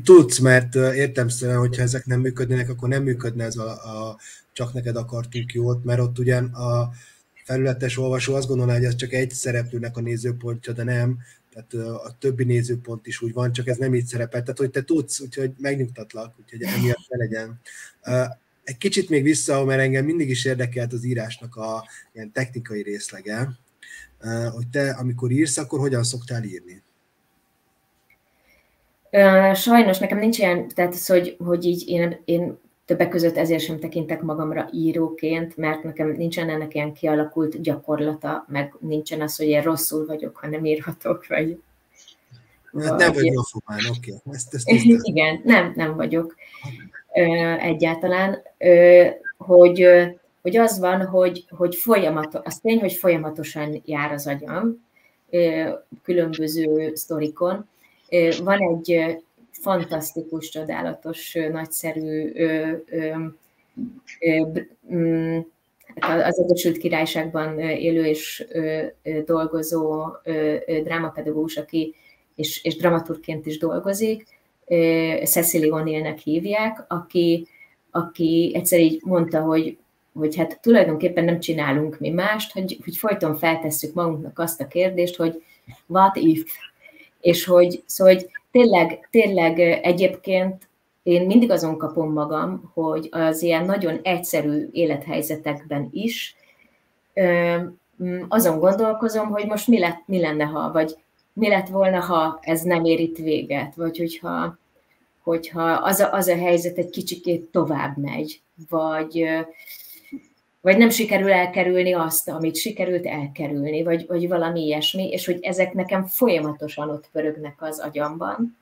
tudsz, mert értem szerint, hogyha ezek nem működnének, akkor nem működne ez a, a csak neked akartunk jót, mert ott ugyan a felületes olvasó azt gondolná, hogy ez csak egy szereplőnek a nézőpontja, de nem, tehát a többi nézőpont is úgy van, csak ez nem így szerepel. Tehát, hogy te tudsz, úgyhogy megnyugtatlak, úgyhogy emiatt ne legyen. Egy kicsit még vissza, mert engem mindig is érdekelt az írásnak a ilyen technikai részlege, hogy te, amikor írsz, akkor hogyan szoktál írni? Sajnos nekem nincs ilyen, tehát az, hogy, hogy így én, én Többek között ezért sem tekintek magamra íróként, mert nekem nincsen ennek ilyen kialakult gyakorlata, meg nincsen az, hogy én rosszul vagyok, ha nem írhatok, vagy... Hát nem vagy rofomán, oké. Okay. Ezt, ezt *laughs* Igen, nem, nem vagyok ö, egyáltalán. Ö, hogy, ö, hogy az van, hogy, hogy folyamatos, az tény, hogy folyamatosan jár az agyam ö, különböző sztorikon. Ö, van egy fantasztikus, csodálatos, nagyszerű ö, ö, ö, ö, hát az Egyesült Királyságban élő és dolgozó drámapedagógus, aki és, és dramaturgként is dolgozik, Cecily O'Neillnek hívják, aki, aki egyszer így mondta, hogy, hogy hát tulajdonképpen nem csinálunk mi mást, hogy, hogy folyton feltesszük magunknak azt a kérdést, hogy what if? És hogy, szóval, hogy tényleg, tényleg egyébként én mindig azon kapom magam, hogy az ilyen nagyon egyszerű élethelyzetekben is azon gondolkozom, hogy most mi, lett, mi lenne, ha, vagy mi lett volna, ha ez nem ér itt véget, vagy hogyha, hogyha az, a, az a helyzet egy kicsikét tovább megy, vagy, vagy nem sikerül elkerülni azt, amit sikerült elkerülni, vagy, vagy valami ilyesmi, és hogy ezek nekem folyamatosan ott pörögnek az agyamban.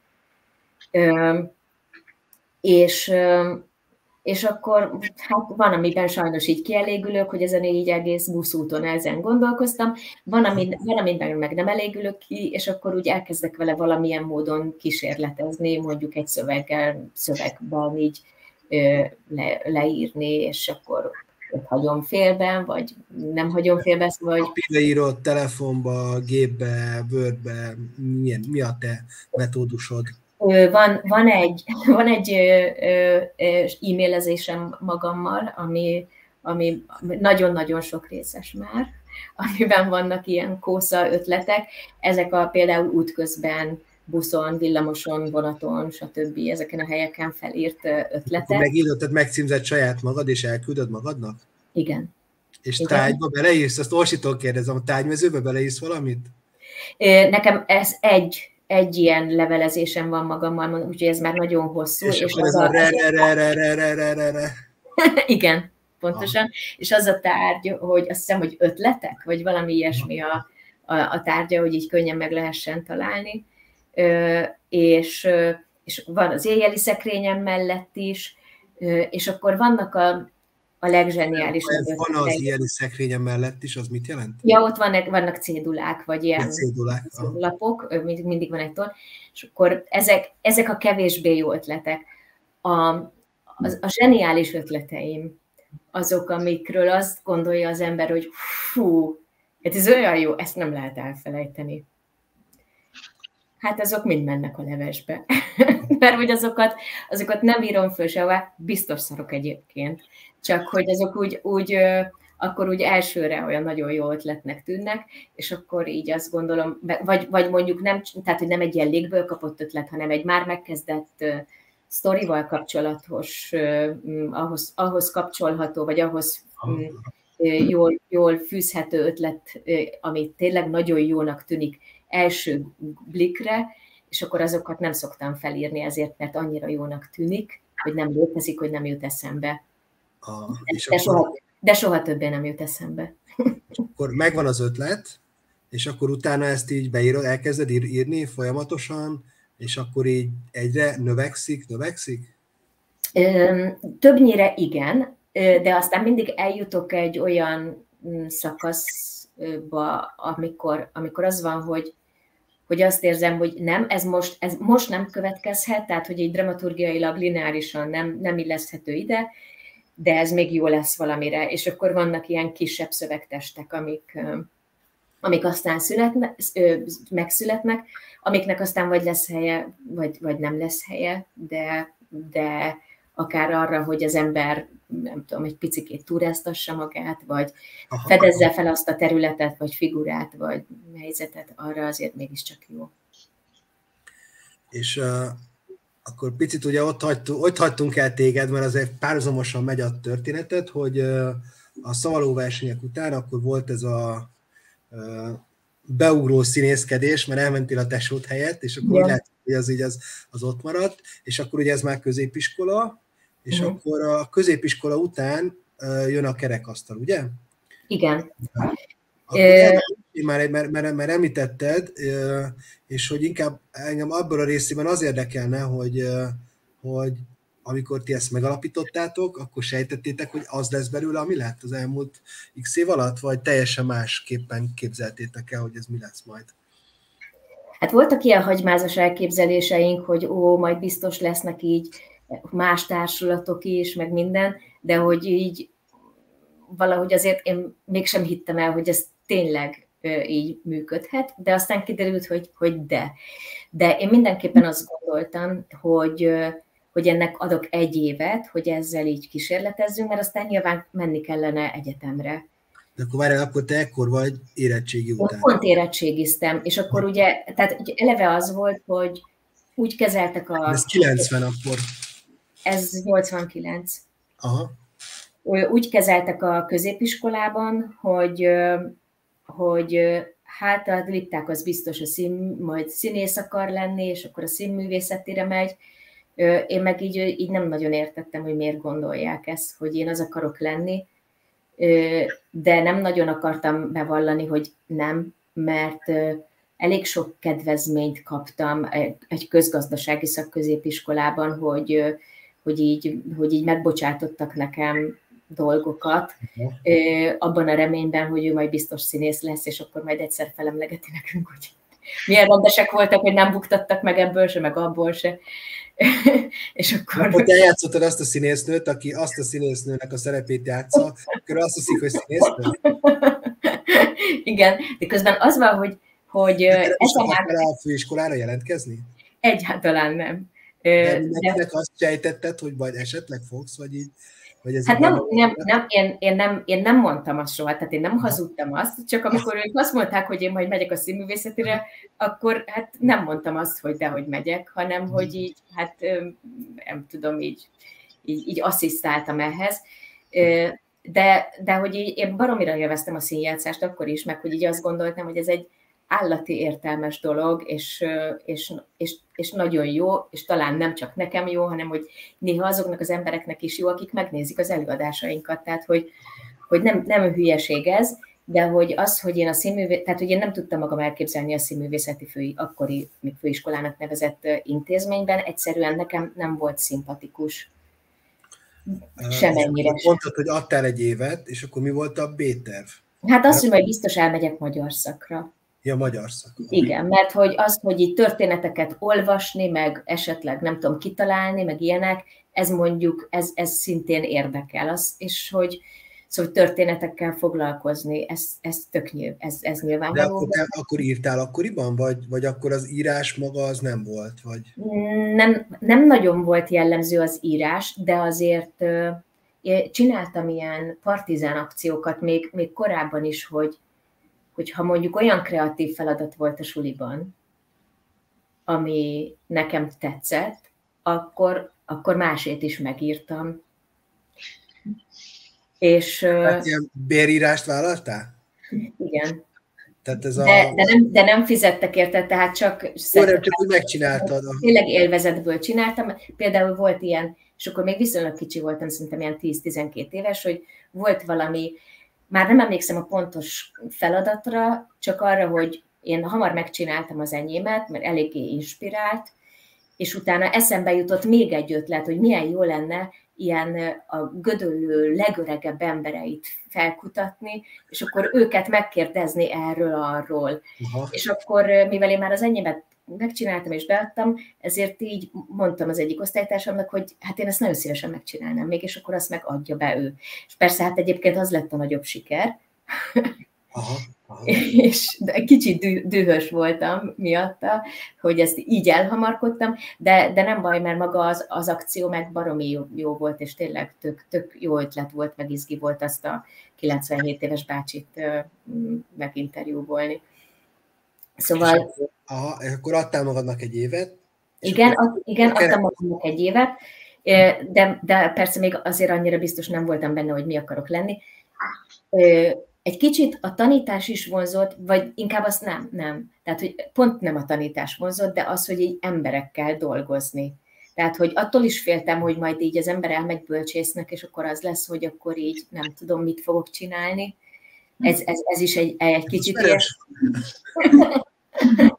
Ö, és, és akkor hát van, amiben sajnos így kielégülök, hogy ezen így egész buszúton ezen gondolkoztam, van, ami, van, amiben meg nem elégülök ki, és akkor úgy elkezdek vele valamilyen módon kísérletezni, mondjuk egy szöveggel, szövegben így le, leírni, és akkor hagyom félben, vagy nem hagyom félbe, szóval... Papírra írod, telefonba, gépbe, Wordbe, milyen, mi a te metódusod? Van, van egy, *laughs* van egy e-mailezésem magammal, ami, ami nagyon-nagyon sok részes már, *laughs* amiben vannak ilyen kósza ötletek. Ezek a például útközben buszon, villamoson, vonaton, stb. ezeken a helyeken felírt ötletet. Megírtad, megillotted, megcímzett saját magad, és elküldöd magadnak? Igen. És Igen. tájba beleírsz? Azt Orsitól kérdezem, a tájmezőbe beleírsz valamit? Nekem ez egy egy ilyen levelezésem van magammal, úgyhogy ez már nagyon hosszú. És, és akkor ez a re Igen, pontosan. Ah. És az a tárgy, hogy azt hiszem, hogy ötletek, vagy valami ilyesmi a, a, a tárgya, hogy így könnyen meg lehessen találni és, és van az éjjeli szekrényem mellett is, és akkor vannak a, a legzseniálisabb. Van az éjjeli szekrényem mellett is, az mit jelent? Ja, ott vannak, vannak cédulák, vagy ilyen cédulák, lapok, mindig van egy ton, és akkor ezek, ezek a kevésbé jó ötletek. A, a, a zseniális ötleteim, azok, amikről azt gondolja az ember, hogy fú, hát ez olyan jó, ezt nem lehet elfelejteni hát azok mind mennek a levesbe. *laughs* Mert hogy azokat, azokat nem írom föl sehová, biztos szarok egyébként. Csak hogy azok úgy, úgy akkor úgy elsőre olyan nagyon jó ötletnek tűnnek, és akkor így azt gondolom, vagy, vagy mondjuk nem, tehát hogy nem egy ilyen légből kapott ötlet, hanem egy már megkezdett sztorival kapcsolatos, ahhoz, ahhoz kapcsolható, vagy ahhoz jól, jól fűzhető ötlet, ami tényleg nagyon jónak tűnik, első blikre, és akkor azokat nem szoktam felírni ezért, mert annyira jónak tűnik, hogy nem létezik, hogy nem jut eszembe. A, de, de, akkor, soha, de soha többé nem jut eszembe. Akkor megvan az ötlet, és akkor utána ezt így beírod, elkezded írni folyamatosan, és akkor így egyre növekszik, növekszik? Többnyire igen, de aztán mindig eljutok egy olyan mm, szakasz, ba, amikor, amikor az van, hogy, hogy azt érzem, hogy nem, ez most, ez most nem következhet, tehát hogy egy dramaturgiailag lineárisan nem, nem illeszthető ide, de ez még jó lesz valamire, és akkor vannak ilyen kisebb szövegtestek, amik, amik aztán születne, megszületnek, amiknek aztán vagy lesz helye, vagy, vagy nem lesz helye, de, de akár arra, hogy az ember nem tudom, egy picikét turáztassa magát, vagy aha, fedezze aha. fel azt a területet, vagy figurát, vagy helyzetet, arra azért mégiscsak jó. És uh, akkor picit ugye ott, hagytunk, ott hagytunk el téged, mert azért párhuzamosan megy a történetet, hogy uh, a szavaló versenyek után akkor volt ez a uh, beugró színészkedés, mert elmentél a tesót helyett, és akkor ja. lehet, hogy az így az, az ott maradt, és akkor ugye ez már középiskola, és uh-huh. akkor a középiskola után jön a kerekasztal, ugye? Igen. Akkor uh, már, mert, mert, mert említetted, és hogy inkább engem abban a részében az érdekelne, hogy, hogy amikor ti ezt megalapítottátok, akkor sejtettétek, hogy az lesz belőle, ami lett az elmúlt x év alatt, vagy teljesen másképpen képzeltétek el, hogy ez mi lesz majd? Hát voltak ilyen hagymázas elképzeléseink, hogy ó, majd biztos lesznek így más társulatok is, meg minden, de hogy így valahogy azért én mégsem hittem el, hogy ez tényleg így működhet, de aztán kiderült, hogy, hogy de. De én mindenképpen azt gondoltam, hogy, hogy ennek adok egy évet, hogy ezzel így kísérletezzünk, mert aztán nyilván menni kellene egyetemre. De akkor várjál, akkor te ekkor vagy érettségi után. Pont érettségiztem, és akkor ugye, tehát eleve az volt, hogy úgy kezeltek a... Ez 90 akkor. Ez 89. Aha. Úgy kezeltek a középiskolában, hogy, hogy hát a lipták az biztos a szín, majd színész akar lenni, és akkor a színművészetére megy. Én meg így, így nem nagyon értettem, hogy miért gondolják ezt, hogy én az akarok lenni, de nem nagyon akartam bevallani, hogy nem, mert elég sok kedvezményt kaptam egy közgazdasági szakközépiskolában, hogy hogy így, hogy így megbocsátottak nekem dolgokat, abban a reményben, hogy ő majd biztos színész lesz, és akkor majd egyszer felemlegeti nekünk, hogy milyen rendesek voltak, hogy nem buktattak meg ebből se, meg abból se. *laughs* és akkor... Hogy eljátszottad azt a színésznőt, aki azt a színésznőnek a szerepét játsza, akkor azt hiszik, hogy színésznő? *laughs* Igen, de közben az van, hogy, hogy ez már... a főiskolára jelentkezni? Egyáltalán nem De, de azt sejtetted, hogy vagy esetleg fogsz, vagy így vagy ez hát nem, nem, nem, én, én, nem, én nem mondtam azt soha, tehát én nem hazudtam azt, csak amikor ők azt mondták, hogy én majd megyek a színművészetére, akkor hát nem mondtam azt, hogy de, hogy megyek, hanem mhm. hogy így, hát nem tudom, így, így, így asszisztáltam ehhez. De, de hogy így, én baromira élveztem a színjátszást akkor is, meg hogy így azt gondoltam, hogy ez egy, állati értelmes dolog, és, és, és, és nagyon jó, és talán nem csak nekem jó, hanem hogy néha azoknak az embereknek is jó, akik megnézik az előadásainkat. Tehát, hogy, hogy nem, nem hülyeség ez, de hogy az, hogy én a színművé, tehát hogy én nem tudtam magam elképzelni a színművészeti fő, akkori még főiskolának nevezett intézményben, egyszerűen nekem nem volt szimpatikus. Semennyire. Mondtad, hogy adtál egy évet, és akkor mi volt a B-terv? Hát azt, hogy majd biztos elmegyek magyar szakra. Ja, magyar szak. Igen, mert hogy az, hogy itt történeteket olvasni, meg esetleg nem tudom kitalálni, meg ilyenek, ez mondjuk, ez, ez szintén érdekel. Az, és hogy, szóval történetekkel foglalkozni, ez, ez tök nyilv, ez, ez nyilvánvaló. De akkor, te, akkor írtál akkoriban, vagy, vagy akkor az írás maga az nem volt? Vagy? Nem, nem nagyon volt jellemző az írás, de azért csináltam ilyen partizán akciókat még, még korábban is, hogy hogy ha mondjuk olyan kreatív feladat volt a suliban, ami nekem tetszett, akkor, akkor másét is megírtam. És, hát ilyen bérírást vállaltál? Igen. Tehát ez a... de, de, nem, de nem fizettek érte, tehát csak... Nem, csak úgy megcsináltad. Tényleg élvezetből csináltam. Például volt ilyen, és akkor még viszonylag kicsi voltam, szerintem ilyen 10-12 éves, hogy volt valami már nem emlékszem a pontos feladatra, csak arra, hogy én hamar megcsináltam az enyémet, mert eléggé inspirált, és utána eszembe jutott még egy ötlet, hogy milyen jó lenne ilyen a gödöllő legöregebb embereit felkutatni, és akkor őket megkérdezni erről, arról. Aha. És akkor, mivel én már az enyémet megcsináltam és beadtam, ezért így mondtam az egyik osztálytársamnak, hogy hát én ezt nagyon szívesen megcsinálnám még, és akkor azt megadja be ő. És persze hát egyébként az lett a nagyobb siker. Aha, aha. *laughs* és de kicsit dű, dühös voltam miatta, hogy ezt így elhamarkodtam, de, de nem baj, mert maga az, az akció meg baromi jó, jó volt, és tényleg tök, tök jó ötlet volt, meg izgi volt azt a 97 éves bácsit meginterjúvolni. Szóval... Aha, akkor adtál magadnak egy évet. Igen, ad, igen adtam magadnak egy évet, de, de persze még azért annyira biztos nem voltam benne, hogy mi akarok lenni. Egy kicsit a tanítás is vonzott, vagy inkább azt nem, nem. Tehát, hogy pont nem a tanítás vonzott, de az, hogy így emberekkel dolgozni. Tehát, hogy attól is féltem, hogy majd így az ember elmegy bölcsésznek, és akkor az lesz, hogy akkor így nem tudom, mit fogok csinálni. Ez, ez, ez is egy, egy kicsit ilyen... *laughs* *laughs*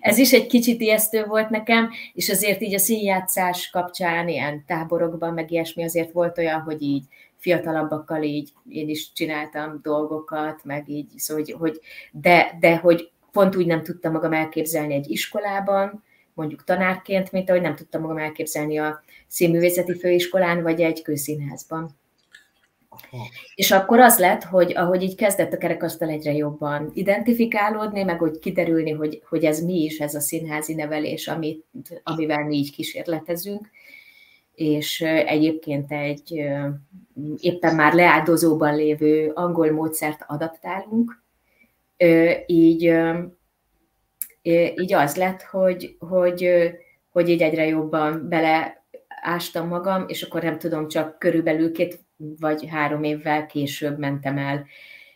Ez is egy kicsit ijesztő volt nekem, és azért így a színjátszás kapcsán ilyen táborokban, meg ilyesmi azért volt olyan, hogy így fiatalabbakkal így én is csináltam dolgokat, meg így, szóval, hogy, hogy de, de hogy pont úgy nem tudtam magam elképzelni egy iskolában, mondjuk tanárként, mint ahogy nem tudtam magam elképzelni a színművészeti főiskolán, vagy egy És akkor az lett, hogy ahogy így kezdett a kerekasztal egyre jobban identifikálódni, meg hogy kiderülni, hogy, hogy ez mi is ez a színházi nevelés, amit, amivel mi így kísérletezünk, és egyébként egy éppen már leáldozóban lévő angol módszert adaptálunk, így, így az lett, hogy, hogy, hogy így egyre jobban bele ástam magam, és akkor nem tudom, csak körülbelül két vagy három évvel később mentem el,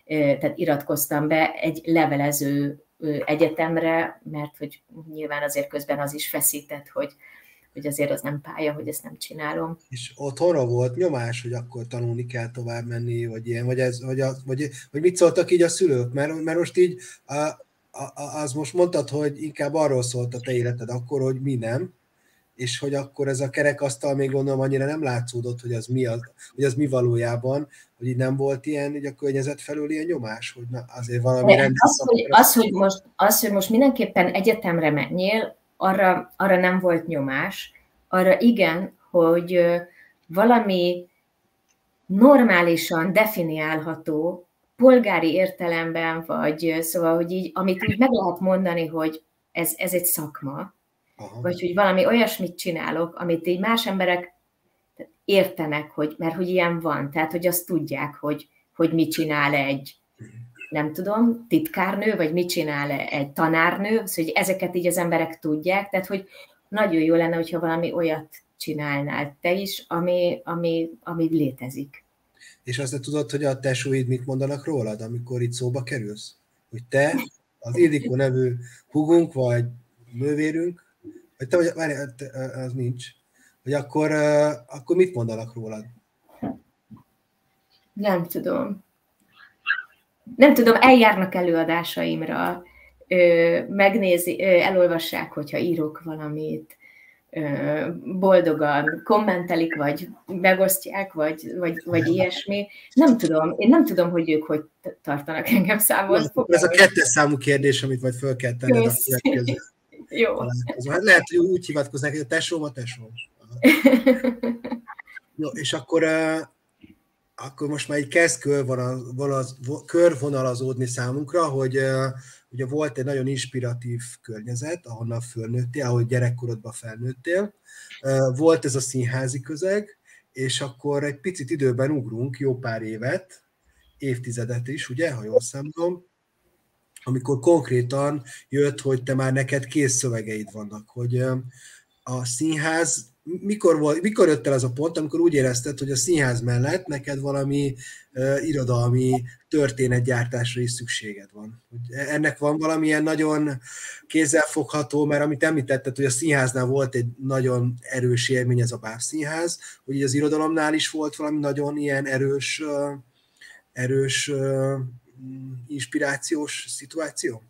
tehát iratkoztam be egy levelező egyetemre, mert hogy nyilván azért közben az is feszített, hogy, hogy azért az nem pálya, hogy ezt nem csinálom. És otthonra volt nyomás, hogy akkor tanulni kell tovább menni, vagy ilyen, vagy, ez, vagy, az, vagy, vagy mit szóltak így a szülők? Mert, mert most így a, a, az most mondtad, hogy inkább arról szólt a te életed akkor, hogy mi nem, és hogy akkor ez a kerekasztal még gondolom annyira nem látszódott, hogy az mi, az, hogy az mi valójában, hogy így nem volt ilyen így a környezet felül ilyen nyomás, hogy na, azért valami rendes az, hogy, az, hogy most, az, hogy most mindenképpen egyetemre menjél, arra, arra nem volt nyomás, arra igen, hogy valami normálisan definiálható polgári értelemben, vagy szóval, hogy így, amit úgy meg lehet mondani, hogy ez, ez egy szakma, Aha. vagy hogy valami olyasmit csinálok, amit így más emberek értenek, hogy, mert hogy ilyen van, tehát hogy azt tudják, hogy, hogy mit csinál egy, nem tudom, titkárnő, vagy mit csinál egy tanárnő, szóval, hogy ezeket így az emberek tudják, tehát hogy nagyon jó lenne, hogyha valami olyat csinálnál te is, ami, ami, ami létezik. És azt tudod, hogy a tesóid mit mondanak rólad, amikor itt szóba kerülsz? Hogy te, az Ildikó nevű hugunk, vagy nővérünk, vagy te vagy, várj, az nincs, hogy akkor, akkor mit mondanak rólad? Nem tudom. Nem tudom, eljárnak előadásaimra, megnézi, elolvassák, hogyha írok valamit, boldogan kommentelik, vagy megosztják, vagy, vagy, vagy ilyesmi. Nem tudom, én nem tudom, hogy ők hogy tartanak engem számon. Ez a kettes számú kérdés, amit majd föl kell tenned a következő. Jó. Hát lehet, hogy úgy hivatkoznak, hogy a tesóm a tesóm. *laughs* Jó, és akkor, akkor most már egy kezd körvonalazódni számunkra, hogy ugye volt egy nagyon inspiratív környezet, ahonnan fölnőttél, ahogy gyerekkorodban felnőttél. Volt ez a színházi közeg, és akkor egy picit időben ugrunk, jó pár évet, évtizedet is, ugye, ha jól számolom, amikor konkrétan jött, hogy te már neked kész szövegeid vannak, hogy a színház mikor, volt, mikor jött el ez a pont, amikor úgy érezted, hogy a színház mellett neked valami uh, irodalmi történetgyártásra is szükséged van? Hogy ennek van valamilyen nagyon kézzelfogható, mert amit említetted, hogy a színháznál volt egy nagyon erős élmény, ez a bábszínház, hogy az irodalomnál is volt valami nagyon ilyen erős, uh, erős uh, inspirációs szituáció?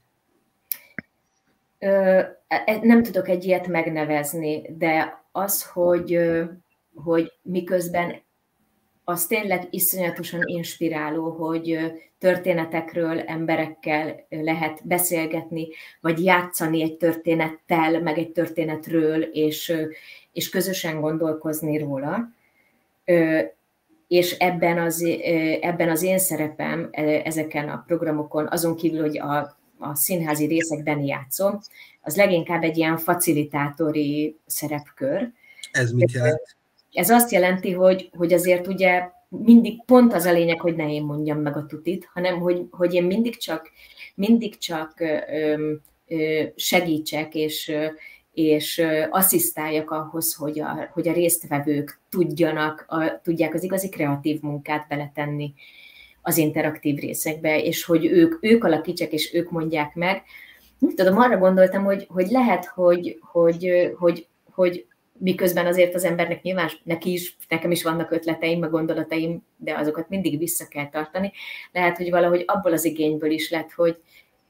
Ö, e, nem tudok egy ilyet megnevezni, de az, hogy, hogy miközben az tényleg iszonyatosan inspiráló, hogy történetekről emberekkel lehet beszélgetni, vagy játszani egy történettel, meg egy történetről, és, és közösen gondolkozni róla. És ebben az, ebben az én szerepem ezeken a programokon, azon kívül, hogy a, a színházi részekben játszom, az leginkább egy ilyen facilitátori szerepkör. Ez mit jelent? Ez azt jelenti, hogy, hogy azért ugye mindig pont az a lényeg, hogy ne én mondjam meg a tutit, hanem hogy, hogy én mindig csak, mindig csak ö, ö, segítsek, és, és asszisztáljak ahhoz, hogy a, hogy a résztvevők tudjanak, a, tudják az igazi kreatív munkát beletenni az interaktív részekbe, és hogy ők, ők alakítsák, és ők mondják meg, nem tudom, arra gondoltam, hogy, hogy lehet, hogy, hogy, hogy, hogy miközben azért az embernek nyilván neki is, nekem is vannak ötleteim, meg gondolataim, de azokat mindig vissza kell tartani. Lehet, hogy valahogy abból az igényből is lett, hogy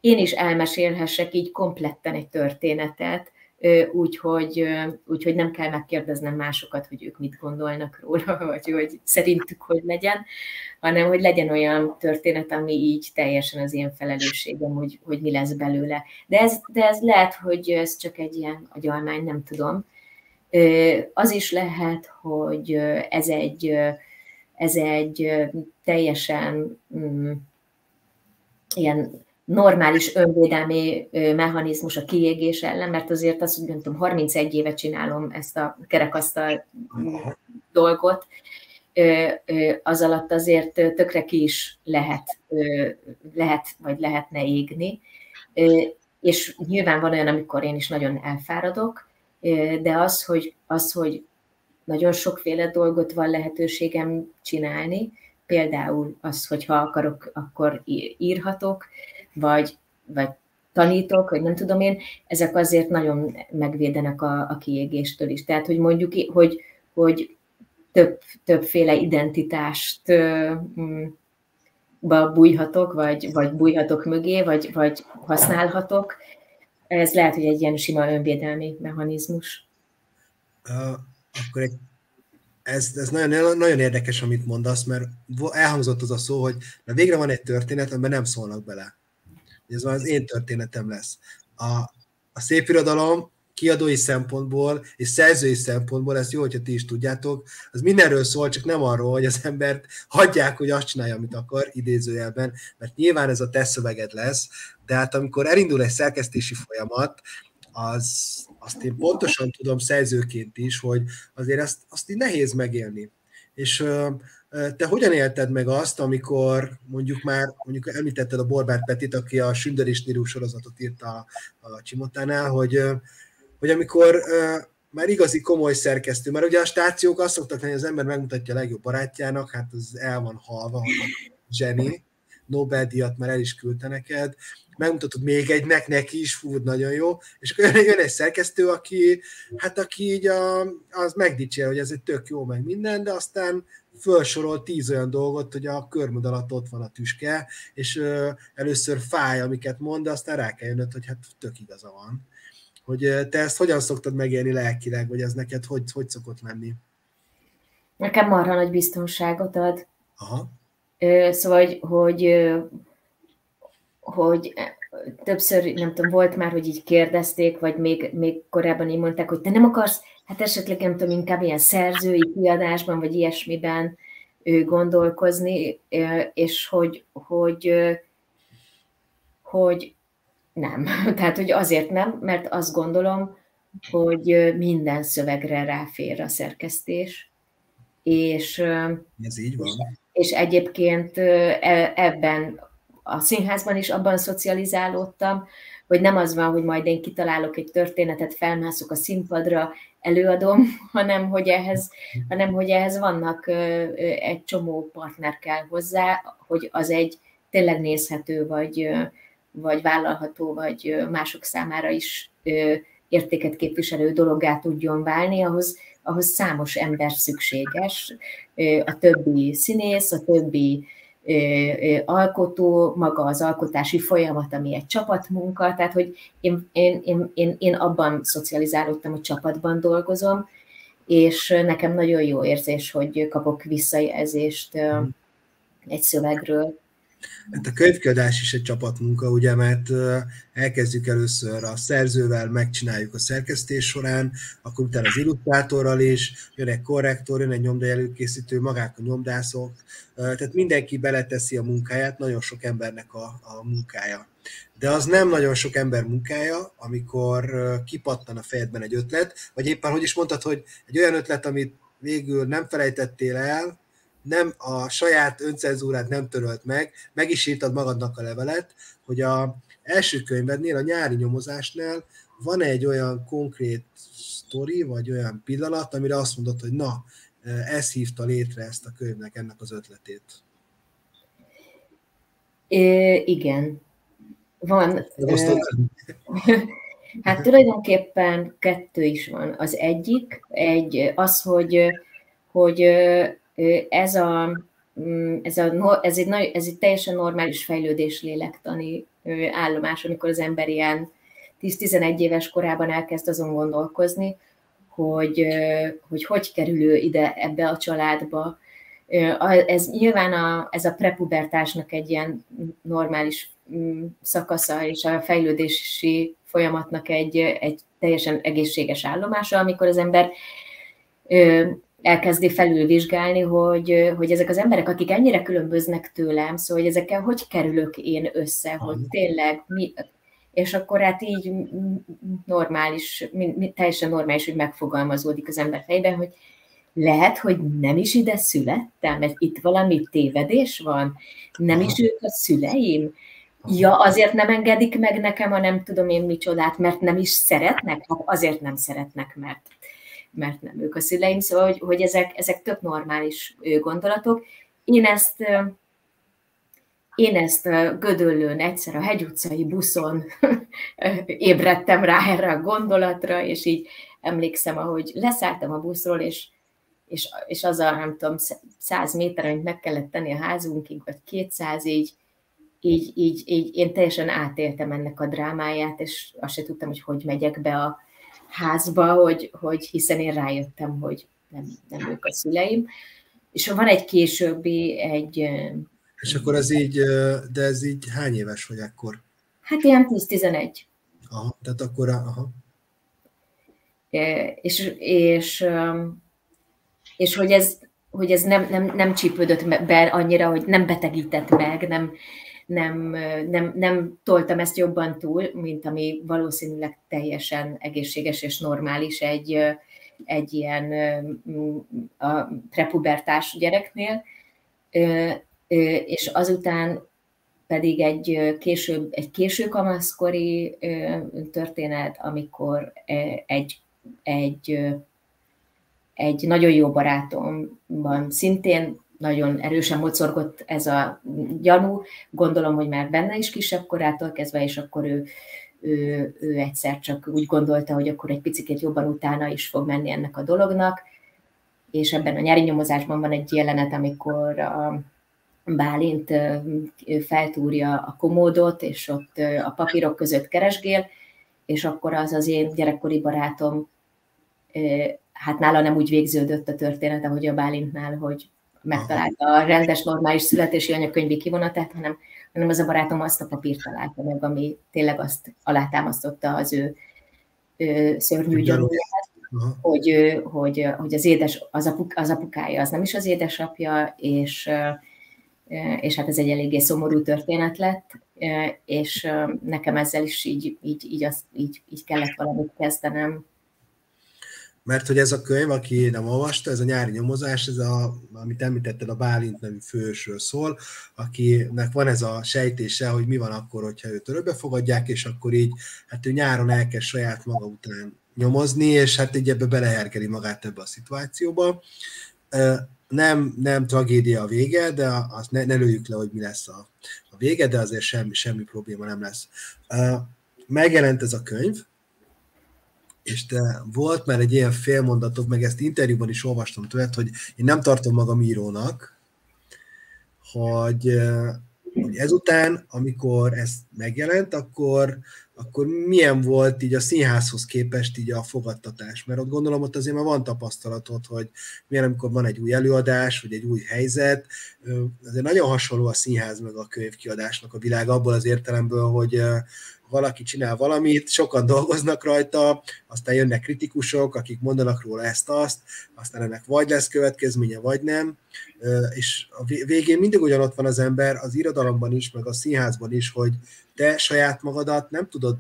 én is elmesélhessek így kompletten egy történetet, úgyhogy, úgyhogy nem kell megkérdeznem másokat, hogy ők mit gondolnak róla, *laughs* vagy hogy szerintük hogy legyen, hanem hogy legyen olyan történet, ami így teljesen az én felelősségem, hogy, hogy mi lesz belőle. De ez, de ez lehet, hogy ez csak egy ilyen agyalmány, nem tudom. Az is lehet, hogy ez egy, ez egy teljesen mm, ilyen normális önvédelmi mechanizmus a kiégés ellen, mert azért azt, hogy nem tudom, 31 éve csinálom ezt a kerekasztal dolgot, az alatt azért tökre ki is lehet, lehet vagy lehetne égni. És nyilván van olyan, amikor én is nagyon elfáradok, de az, hogy, az, hogy nagyon sokféle dolgot van lehetőségem csinálni, például az, hogy ha akarok, akkor írhatok, vagy, vagy tanítok, vagy nem tudom én, ezek azért nagyon megvédenek a, a kiégéstől is. Tehát, hogy mondjuk, hogy, hogy több, többféle identitást mm, ba bújhatok, vagy, vagy bújhatok mögé, vagy, vagy használhatok. Ez lehet, hogy egy ilyen sima önvédelmi mechanizmus. Uh, akkor egy, ez, ez nagyon, nagyon érdekes, amit mondasz, mert elhangzott az a szó, hogy na végre van egy történet, amiben nem szólnak bele ez az én történetem lesz. A, a szép irodalom kiadói szempontból és szerzői szempontból, ezt jó, hogyha ti is tudjátok, az mindenről szól, csak nem arról, hogy az embert hagyják, hogy azt csinálja, amit akar, idézőjelben, mert nyilván ez a te szöveged lesz, Tehát amikor elindul egy szerkesztési folyamat, az, azt én pontosan tudom szerzőként is, hogy azért azt, azt így nehéz megélni. És te hogyan élted meg azt, amikor mondjuk már, mondjuk említetted a Borbát Petit, aki a Sünder és Nirú sorozatot írta a, a Csimotánál, hogy, hogy amikor már igazi komoly szerkesztő, mert ugye a stációk azt szoktak lenni, az ember megmutatja a legjobb barátjának, hát az el van halva, Jenny, Nobel-díjat már el is küldte neked, megmutatod még egynek, neki is, fú, nagyon jó, és akkor jön egy szerkesztő, aki, hát aki így a, az megdicsér, hogy ez egy tök jó, meg minden, de aztán felsorol tíz olyan dolgot, hogy a körmöd alatt ott van a tüske, és ö, először fáj, amiket mond, de aztán rá kell jönnöd, hogy hát tök igaza van. Hogy te ezt hogyan szoktad megélni lelkileg, vagy ez neked hogy, hogy szokott lenni? Nekem marha nagy biztonságot ad. Aha. Szóval, hogy, hogy, hogy többször, nem tudom, volt már, hogy így kérdezték, vagy még, még korábban így mondták, hogy te nem akarsz, hát esetleg nem tudom, inkább ilyen szerzői kiadásban, vagy ilyesmiben gondolkozni, és hogy, hogy, hogy nem. *laughs* Tehát, hogy azért nem, mert azt gondolom, hogy minden szövegre ráfér a szerkesztés, és, Ez így van. És egyébként e, ebben a színházban is abban szocializálódtam, hogy nem az van, hogy majd én kitalálok egy történetet, felmászok a színpadra, előadom, *laughs* hanem hogy ehhez, hanem hogy ehhez vannak egy csomó partner kell hozzá, hogy az egy tényleg nézhető, vagy, vagy vállalható, vagy mások számára is értéket képviselő dologgá tudjon válni, ahhoz, ahhoz számos ember szükséges. A többi színész, a többi alkotó, maga az alkotási folyamat, ami egy csapatmunka, tehát hogy én, én, én, én, én abban szocializálódtam, hogy csapatban dolgozom, és nekem nagyon jó érzés, hogy kapok visszajelzést egy szövegről, Hát a könyvkiadás is egy csapatmunka, ugye, mert elkezdjük először a szerzővel, megcsináljuk a szerkesztés során, akkor utána az illusztrátorral is, jön egy korrektor, jön egy nyomdai előkészítő, magák a nyomdászok, tehát mindenki beleteszi a munkáját, nagyon sok embernek a, a munkája. De az nem nagyon sok ember munkája, amikor kipattan a fejedben egy ötlet, vagy éppen, hogy is mondtad, hogy egy olyan ötlet, amit végül nem felejtettél el, nem a saját öncenzúrát nem törölt meg, meg is írtad magadnak a levelet, hogy a első könyvednél, a nyári nyomozásnál van egy olyan konkrét sztori, vagy olyan pillanat, amire azt mondod, hogy na, ez hívta létre ezt a könyvnek, ennek az ötletét. É, igen. Van. *laughs* hát tulajdonképpen kettő is van. Az egyik, egy, az, hogy, hogy ez, a, mm, ez, a, ez, egy, nagy, ez egy teljesen normális fejlődés lélektani állomás, amikor az ember ilyen 10-11 éves korában elkezd azon gondolkozni, hogy, hogy hogy kerül ő ide ebbe a családba. Ez nyilván a, ez a prepubertásnak egy ilyen normális mm, szakasza, és a fejlődési folyamatnak egy, egy teljesen egészséges állomása, amikor az ember elkezdi felülvizsgálni, hogy, hogy ezek az emberek, akik ennyire különböznek tőlem, szóval hogy ezekkel hogy kerülök én össze, hogy tényleg mi, és akkor hát így normális, teljesen normális, hogy megfogalmazódik az ember fejben, hogy lehet, hogy nem is ide születtem, mert itt valami tévedés van, nem is ők a szüleim, Ja, azért nem engedik meg nekem a nem tudom én micsodát, mert nem is szeretnek? Hát azért nem szeretnek, mert mert nem ők a szüleim, szóval, hogy, hogy ezek, ezek tök normális gondolatok. Én ezt én ezt Gödöllőn egyszer a Hegy utcai buszon *laughs* ébredtem rá erre a gondolatra, és így emlékszem, ahogy leszálltam a buszról, és, és, és az a, nem tudom, száz méter, amit meg kellett tenni a házunkig, vagy kétszáz, így, így, így, így én teljesen átéltem ennek a drámáját, és azt se tudtam, hogy hogy megyek be a, házba, hogy, hogy hiszen én rájöttem, hogy nem, nem ők a szüleim. És van egy későbbi, egy... És akkor ez így, de ez így hány éves vagy akkor? Hát ilyen 10-11. Aha, tehát akkor, aha. És, és, és hogy ez, hogy ez nem, nem, nem csípődött be annyira, hogy nem betegített meg, nem, nem, nem, nem toltam ezt jobban túl, mint ami valószínűleg teljesen egészséges és normális egy, egy ilyen a prepubertás gyereknél, és azután pedig egy később, egy késő kamaszkori történet, amikor egy, egy, egy nagyon jó barátomban szintén nagyon erősen mocorgott ez a gyanú, gondolom, hogy már benne is kisebb korától kezdve, és akkor ő, ő, ő egyszer csak úgy gondolta, hogy akkor egy picit jobban utána is fog menni ennek a dolognak, és ebben a nyári nyomozásban van egy jelenet, amikor a Bálint feltúrja a komódot, és ott a papírok között keresgél, és akkor az az én gyerekkori barátom, hát nála nem úgy végződött a történet, ahogy a Bálintnál, hogy megtalálta a rendes, normális születési anyakönyvi kivonatát, hanem, hanem az a barátom azt a papírt találta meg, ami tényleg azt alátámasztotta az ő, ő szörnyű gyanúját, hogy, hogy, hogy az, édes, az, apuk, az apukája az nem is az édesapja, és, és hát ez egy eléggé szomorú történet lett, és nekem ezzel is így, így, így, azt, így, így kellett valamit kezdenem, mert hogy ez a könyv, aki nem olvasta, ez a nyári nyomozás, ez a, amit említetted, a Bálint nevű fősről szól, akinek van ez a sejtése, hogy mi van akkor, hogyha őt örökbe fogadják, és akkor így, hát ő nyáron elkezd saját maga után nyomozni, és hát így ebbe belehergeli magát ebbe a szituációba. Nem, nem tragédia a vége, de azt ne, ne lőjük le, hogy mi lesz a, a vége, de azért semmi, semmi probléma nem lesz. Megjelent ez a könyv, és te volt már egy ilyen félmondatok, meg ezt interjúban is olvastam tőled, hogy én nem tartom magam írónak, hogy, hogy ezután, amikor ez megjelent, akkor, akkor milyen volt így a színházhoz képest így a fogadtatás? Mert ott gondolom, ott azért már van tapasztalatod, hogy milyen, amikor van egy új előadás, vagy egy új helyzet, azért nagyon hasonló a színház meg a könyvkiadásnak a világ abból az értelemből, hogy, valaki csinál valamit, sokan dolgoznak rajta, aztán jönnek kritikusok, akik mondanak róla ezt-azt, aztán ennek vagy lesz következménye, vagy nem, és a végén mindig ugyanott van az ember, az irodalomban is, meg a színházban is, hogy te saját magadat nem tudod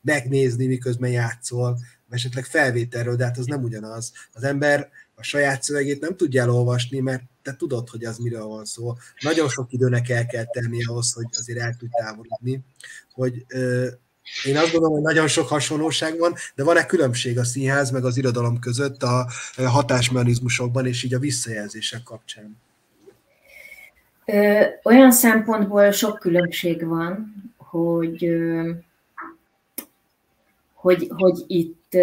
megnézni, miközben játszol, esetleg felvételről, de hát az nem ugyanaz. Az ember a saját szövegét nem tudja elolvasni, mert te tudod, hogy az miről van szó. Nagyon sok időnek el kell tenni ahhoz, hogy azért el tudj távolodni. Hogy ö, én azt gondolom, hogy nagyon sok hasonlóság van, de van-e különbség a színház meg az irodalom között a hatásmechanizmusokban és így a visszajelzések kapcsán? Ö, olyan szempontból sok különbség van, hogy, hogy, hogy itt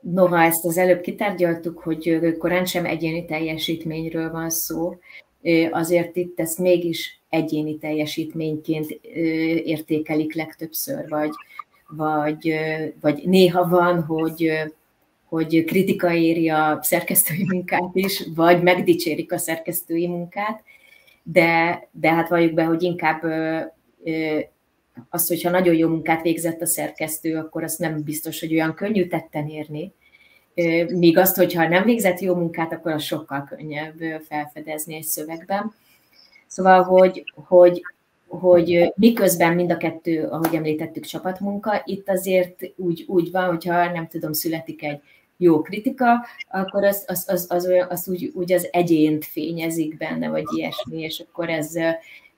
Noha ezt az előbb kitárgyaltuk, hogy korán sem egyéni teljesítményről van szó, azért itt ezt mégis egyéni teljesítményként értékelik legtöbbször, vagy, vagy, vagy néha van, hogy, hogy kritika éri a szerkesztői munkát is, vagy megdicsérik a szerkesztői munkát, de, de hát valljuk be, hogy inkább az, hogyha nagyon jó munkát végzett a szerkesztő, akkor azt nem biztos, hogy olyan könnyű tetten érni. Míg azt, hogyha nem végzett jó munkát, akkor az sokkal könnyebb felfedezni egy szövegben. Szóval, hogy, hogy, hogy miközben mind a kettő, ahogy említettük, csapatmunka, itt azért úgy, úgy van, hogyha nem tudom, születik egy jó kritika, akkor az, az, az, az, az, az úgy, úgy az egyént fényezik benne, vagy ilyesmi, és akkor ez,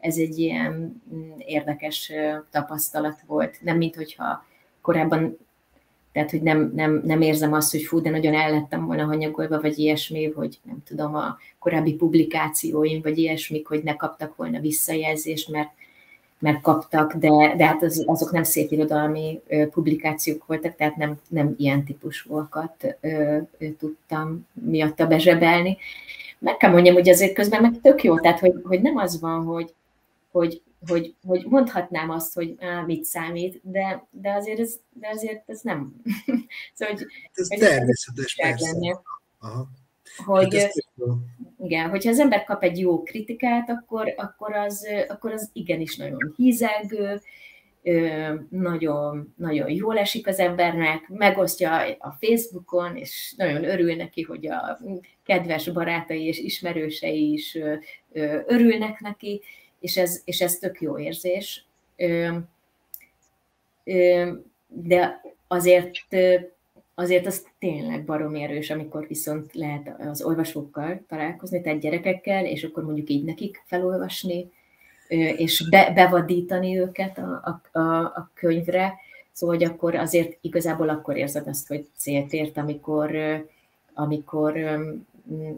ez egy ilyen mm, érdekes tapasztalat volt. Nem, mint hogyha korábban, tehát hogy nem, nem, nem érzem azt, hogy fú, de nagyon el lettem volna hanyagolva, vagy ilyesmi, hogy nem tudom, a korábbi publikációim, vagy ilyesmik, hogy ne kaptak volna visszajelzést, mert mert kaptak, de, de hát az, azok nem szép irodalmi ö, publikációk voltak, tehát nem, nem ilyen típusúakat ö, ö, tudtam miatta bezsebelni. Meg kell mondjam, hogy azért közben meg tök jó, tehát hogy, hogy nem az van, hogy, hogy, hogy, hogy mondhatnám azt, hogy á, mit számít, de, de, azért ez, de azért ez nem. *laughs* szóval, hogy, ez hogy természetes, persze. Lenne. Aha. Hogy, hát igen, hogyha az ember kap egy jó kritikát, akkor, akkor, az, akkor az igenis nagyon hízelgő, nagyon, nagyon jól esik az embernek, megosztja a Facebookon, és nagyon örül neki, hogy a kedves barátai és ismerősei is örülnek neki, és ez, és ez tök jó érzés. De azért, azért az tényleg baromi erős, amikor viszont lehet az olvasókkal találkozni, tehát gyerekekkel, és akkor mondjuk így nekik felolvasni, és be, bevadítani őket a, a, a könyvre, szóval hogy akkor azért igazából akkor érzed azt, hogy célt ért, amikor, amikor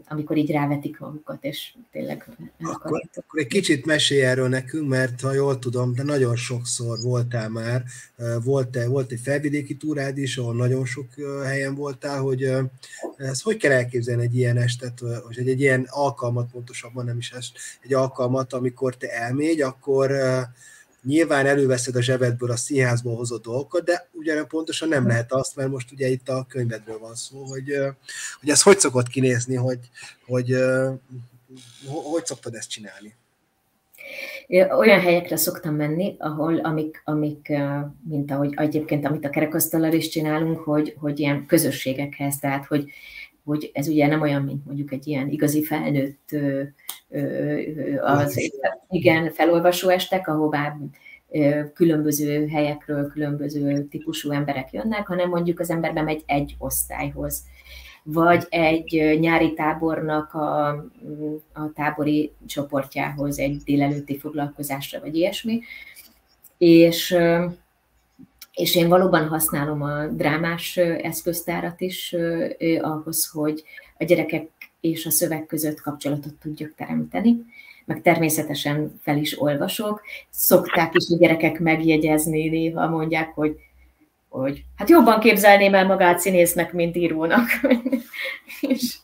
amikor így rávetik magukat, és tényleg... Akkor, akkor egy kicsit mesélj erről nekünk, mert ha jól tudom, de nagyon sokszor voltál már, volt, volt egy felvidéki túrád is, ahol nagyon sok helyen voltál, hogy ez hogy kell elképzelni egy ilyen estet, vagy egy, egy ilyen alkalmat, pontosabban nem is est, egy alkalmat, amikor te elmégy, akkor nyilván előveszed a zsebedből a színházból hozott dolgokat, de ugyan pontosan nem lehet azt, mert most ugye itt a könyvedről van szó, hogy, hogy ez hogy szokott kinézni, hogy, hogy hogy szoktad ezt csinálni? Olyan helyekre szoktam menni, ahol, amik, amik mint ahogy egyébként, amit a kerekasztallal is csinálunk, hogy, hogy ilyen közösségekhez, tehát hogy, hogy ez ugye nem olyan, mint mondjuk egy ilyen igazi felnőtt az, igen, felolvasó estek, ahová különböző helyekről különböző típusú emberek jönnek, hanem mondjuk az ember bemegy egy osztályhoz, vagy egy nyári tábornak a, a tábori csoportjához, egy délelőtti foglalkozásra, vagy ilyesmi. És, és én valóban használom a drámás eszköztárat is ahhoz, hogy a gyerekek és a szöveg között kapcsolatot tudjak teremteni meg természetesen fel is olvasok. Szokták is a gyerekek megjegyezni, néha mondják, hogy, hogy hát jobban képzelném el magát színésznek, mint írónak. *laughs* és,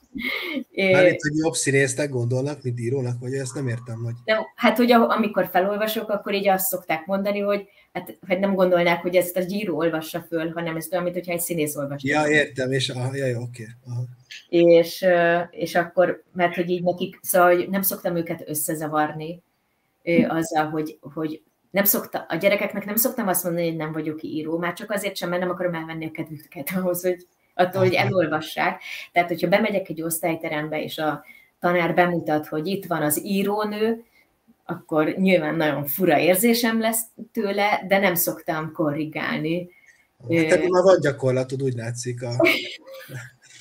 Már itt, hogy jobb színésznek gondolnak, mint írónak, vagy ezt nem értem, hogy... De, hát, hogy amikor felolvasok, akkor így azt szokták mondani, hogy hát, hogy nem gondolnák, hogy ezt a író olvassa föl, hanem ezt olyan, mint hogyha egy színész olvassa. Ja, értem, és aha, ja, ja, oké. Okay és, és akkor, mert hogy így nekik, szóval hogy nem szoktam őket összezavarni azzal, hogy, hogy nem szokta, a gyerekeknek nem szoktam azt mondani, hogy nem vagyok író, már csak azért sem, mert nem akarom elvenni a kedvüket ahhoz, hogy attól, hogy elolvassák. Tehát, hogyha bemegyek egy osztályterembe, és a tanár bemutat, hogy itt van az írónő, akkor nyilván nagyon fura érzésem lesz tőle, de nem szoktam korrigálni. Hát már van gyakorlatod, úgy látszik a *laughs*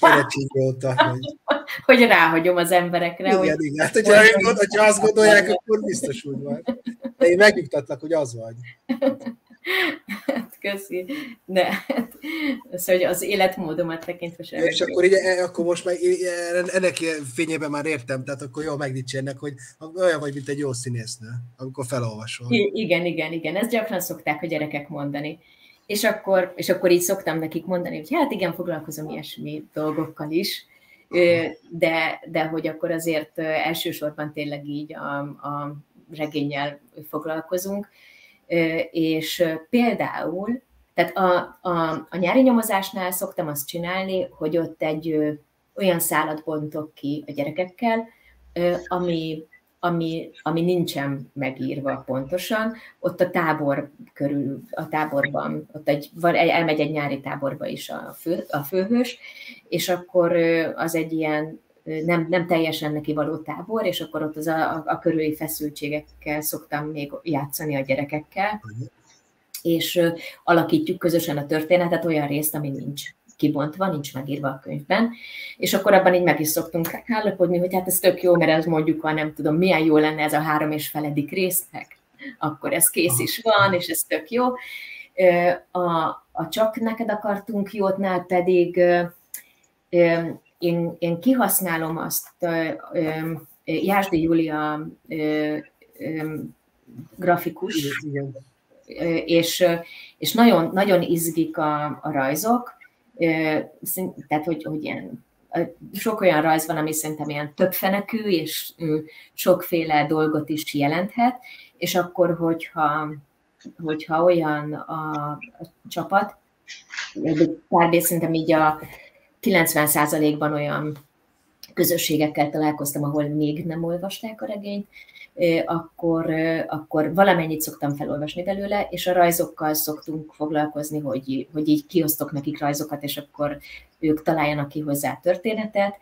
érettségi óta. Hogy... *laughs* hogy ráhagyom az emberekre. Igen, hogy... igen. Hát, hogyha, hogy... hogyha azt gondolják, akkor biztos úgy van. De én megnyugtatlak, hogy az vagy. *laughs* Hát, köszi. De hát, az, hogy az életmódomat tekintve sem. És akkor, így, e, akkor most meg ennek fényében már értem, tehát akkor jól megdicsérnek, hogy olyan vagy, mint egy jó színésznő, amikor felolvasol. I- igen, igen, igen. Ezt gyakran szokták a gyerekek mondani és akkor, és akkor így szoktam nekik mondani, hogy hát igen, foglalkozom ilyesmi dolgokkal is, de, de hogy akkor azért elsősorban tényleg így a, a regényel foglalkozunk, és például, tehát a, a, a nyári nyomozásnál szoktam azt csinálni, hogy ott egy olyan szállat bontok ki a gyerekekkel, ami ami, ami nincsen megírva pontosan, ott a tábor körül, a táborban, ott egy, van, elmegy egy nyári táborba is a, fő, a főhős, és akkor az egy ilyen nem, nem teljesen neki való tábor, és akkor ott az a, a, a körüli feszültségekkel szoktam még játszani a gyerekekkel, és alakítjuk közösen a történetet olyan részt, ami nincs kibontva, nincs megírva a könyvben, és akkor abban így meg is szoktunk állapodni, hogy hát ez tök jó, mert ez mondjuk, ha nem tudom, milyen jó lenne ez a három és feledik résznek, akkor ez kész is van, és ez tök jó. A, a csak neked akartunk jótnál pedig én, én kihasználom azt, Jásdi Júlia grafikus, és, és nagyon, nagyon izgik a, a rajzok, tehát hogy, hogy ilyen sok olyan rajz van, ami szerintem ilyen többfenekű, és sokféle dolgot is jelenthet, és akkor, hogyha, hogyha olyan a, a csapat, kb. szerintem így a 90%-ban olyan közösségekkel találkoztam, ahol még nem olvasták a regényt, akkor, akkor valamennyit szoktam felolvasni belőle, és a rajzokkal szoktunk foglalkozni, hogy, hogy így kiosztok nekik rajzokat, és akkor ők találjanak ki hozzá történetet.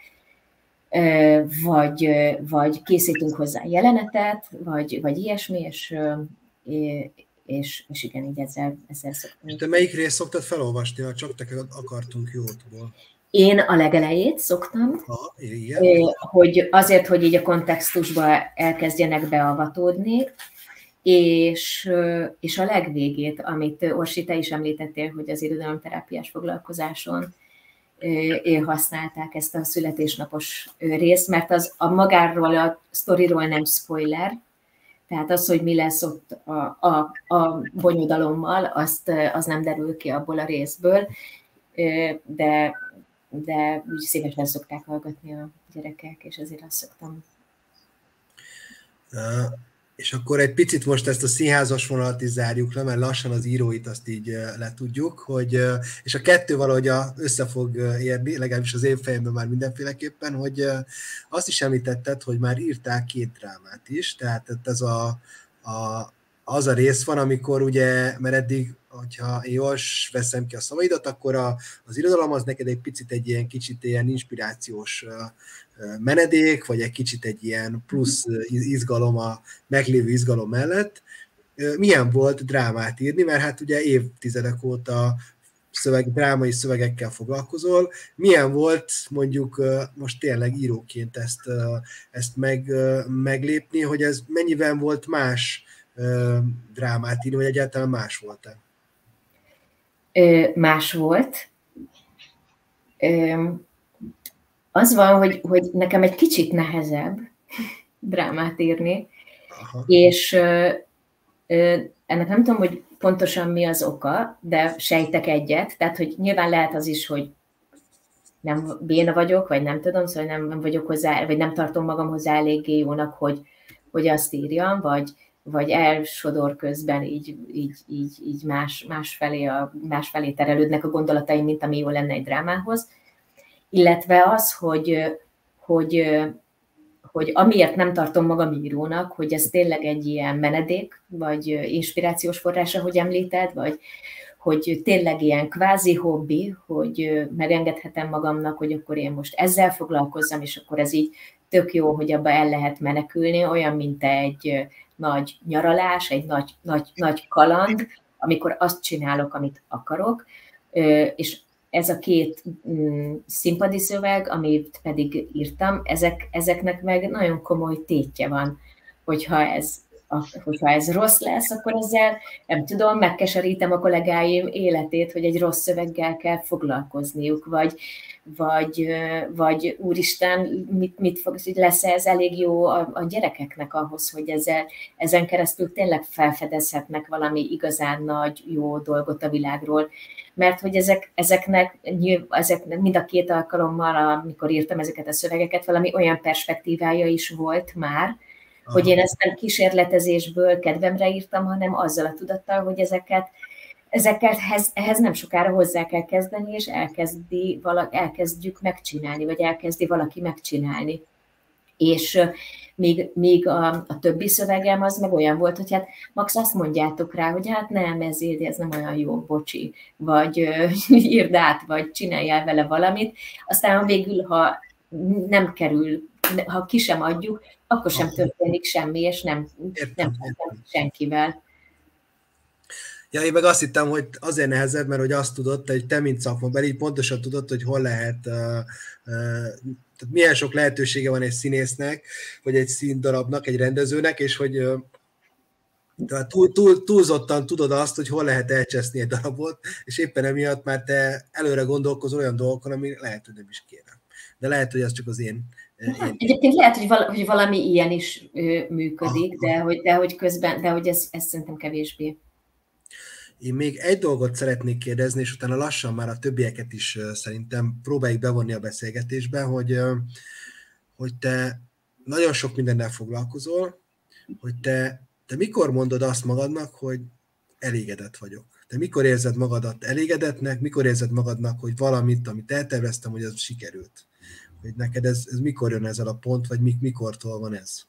vagy, vagy készítünk hozzá jelenetet, vagy, vagy ilyesmi, és, és, és igen, így ezzel, ezzel szoktunk. Te melyik részt szoktad felolvasni, ha csak te akartunk jótból? Én a legelejét szoktam, ha, igen. hogy azért, hogy így a kontextusba elkezdjenek beavatódni, és, és a legvégét, amit Orsi, te is említettél, hogy az irodalomterápiás foglalkozáson használták ezt a születésnapos részt, mert az a magáról, a sztoriról nem spoiler, tehát az, hogy mi lesz ott a, a, a bonyodalommal, azt, az nem derül ki abból a részből, de, de úgy szívesen szokták hallgatni a gyerekek, és ezért azt szoktam. És akkor egy picit most ezt a színházas vonalat is zárjuk le, mert lassan az íróit azt így letudjuk, hogy, és a kettő valahogy össze fog érni, legalábbis az én fejemben már mindenféleképpen, hogy azt is említetted, hogy már írták két drámát is, tehát ez a, a, az a rész van, amikor ugye, mert eddig, hogyha jól veszem ki a szavaidat, akkor a, az irodalom az neked egy picit egy ilyen kicsit ilyen inspirációs menedék, vagy egy kicsit egy ilyen plusz izgalom a meglévő izgalom mellett. Milyen volt drámát írni, mert hát ugye évtizedek óta szöveg, drámai szövegekkel foglalkozol. Milyen volt mondjuk most tényleg íróként ezt, ezt meg, meglépni, hogy ez mennyiben volt más drámát írni, vagy egyáltalán más volt-e? Más volt. Az van, hogy, hogy nekem egy kicsit nehezebb *laughs* drámát írni, Aha. és ö, ö, ennek nem tudom, hogy pontosan mi az oka, de sejtek egyet, tehát hogy nyilván lehet az is, hogy nem béna vagyok, vagy nem tudom, szóval nem, nem vagyok hozzá, vagy nem tartom magam hozzá eléggé jónak, hogy, hogy azt írjam, vagy, vagy elsodor közben így, így, így, így más, más, felé a, más felé terelődnek a gondolataim, mint ami jó lenne egy drámához. Illetve az, hogy, hogy, hogy amiért nem tartom magam írónak, hogy ez tényleg egy ilyen menedék, vagy inspirációs forrása, hogy említed, vagy hogy tényleg ilyen kvázi hobbi, hogy megengedhetem magamnak, hogy akkor én most ezzel foglalkozzam, és akkor ez így tök jó, hogy abba el lehet menekülni, olyan, mint egy nagy nyaralás, egy nagy, nagy, nagy kaland, amikor azt csinálok, amit akarok, és ez a két mm, színpadi szöveg, amit pedig írtam, ezek, ezeknek meg nagyon komoly tétje van, hogyha ez, hogyha ez rossz lesz, akkor ezzel, nem tudom, megkeserítem a kollégáim életét, hogy egy rossz szöveggel kell foglalkozniuk, vagy, vagy, vagy úristen, mit, mit fog, hogy lesz ez elég jó a, a gyerekeknek ahhoz, hogy ezzel, ezen keresztül tényleg felfedezhetnek valami igazán nagy, jó dolgot a világról mert hogy ezek, ezeknek, ezeknek mind a két alkalommal, amikor írtam ezeket a szövegeket, valami olyan perspektívája is volt már. Hogy én ezt nem kísérletezésből kedvemre írtam, hanem azzal a tudattal, hogy ezeket ezeket ehhez, ehhez nem sokára hozzá kell kezdeni, és elkezdi vala, elkezdjük megcsinálni, vagy elkezdi valaki megcsinálni. És míg, míg a, a többi szövegem az meg olyan volt, hogy hát max azt mondjátok rá, hogy hát nem, ez, ez nem olyan jó, bocsi, vagy *laughs* írd át, vagy csináljál vele valamit, aztán végül, ha nem kerül, ha ki sem adjuk, akkor sem történik semmi, és nem, nem, nem senkivel. Ja, én meg azt hittem, hogy azért nehezebb, mert hogy azt tudod, hogy te, mint szakmabeli, pontosan tudod, hogy hol lehet, uh, uh, tehát milyen sok lehetősége van egy színésznek, vagy egy színdarabnak, egy rendezőnek, és hogy uh, tehát túl, túl, túlzottan tudod azt, hogy hol lehet elcseszni egy darabot, és éppen emiatt már te előre gondolkozol olyan dolgokon, ami lehet, hogy nem is kéne. De lehet, hogy az csak az én én... Egyébként lehet, hogy, val- hogy valami ilyen is működik, de hogy, de hogy közben, de hogy ez, ez szerintem kevésbé. Én még egy dolgot szeretnék kérdezni, és utána lassan már a többieket is szerintem próbáljuk bevonni a beszélgetésbe, hogy, hogy te nagyon sok mindennel foglalkozol, hogy te, te mikor mondod azt magadnak, hogy elégedett vagyok? Te mikor érzed magadat elégedetnek, mikor érzed magadnak, hogy valamit, amit elterveztem, hogy az sikerült? Hogy neked ez, ez mikor jön ezzel a pont, vagy mik, mikortól van ez?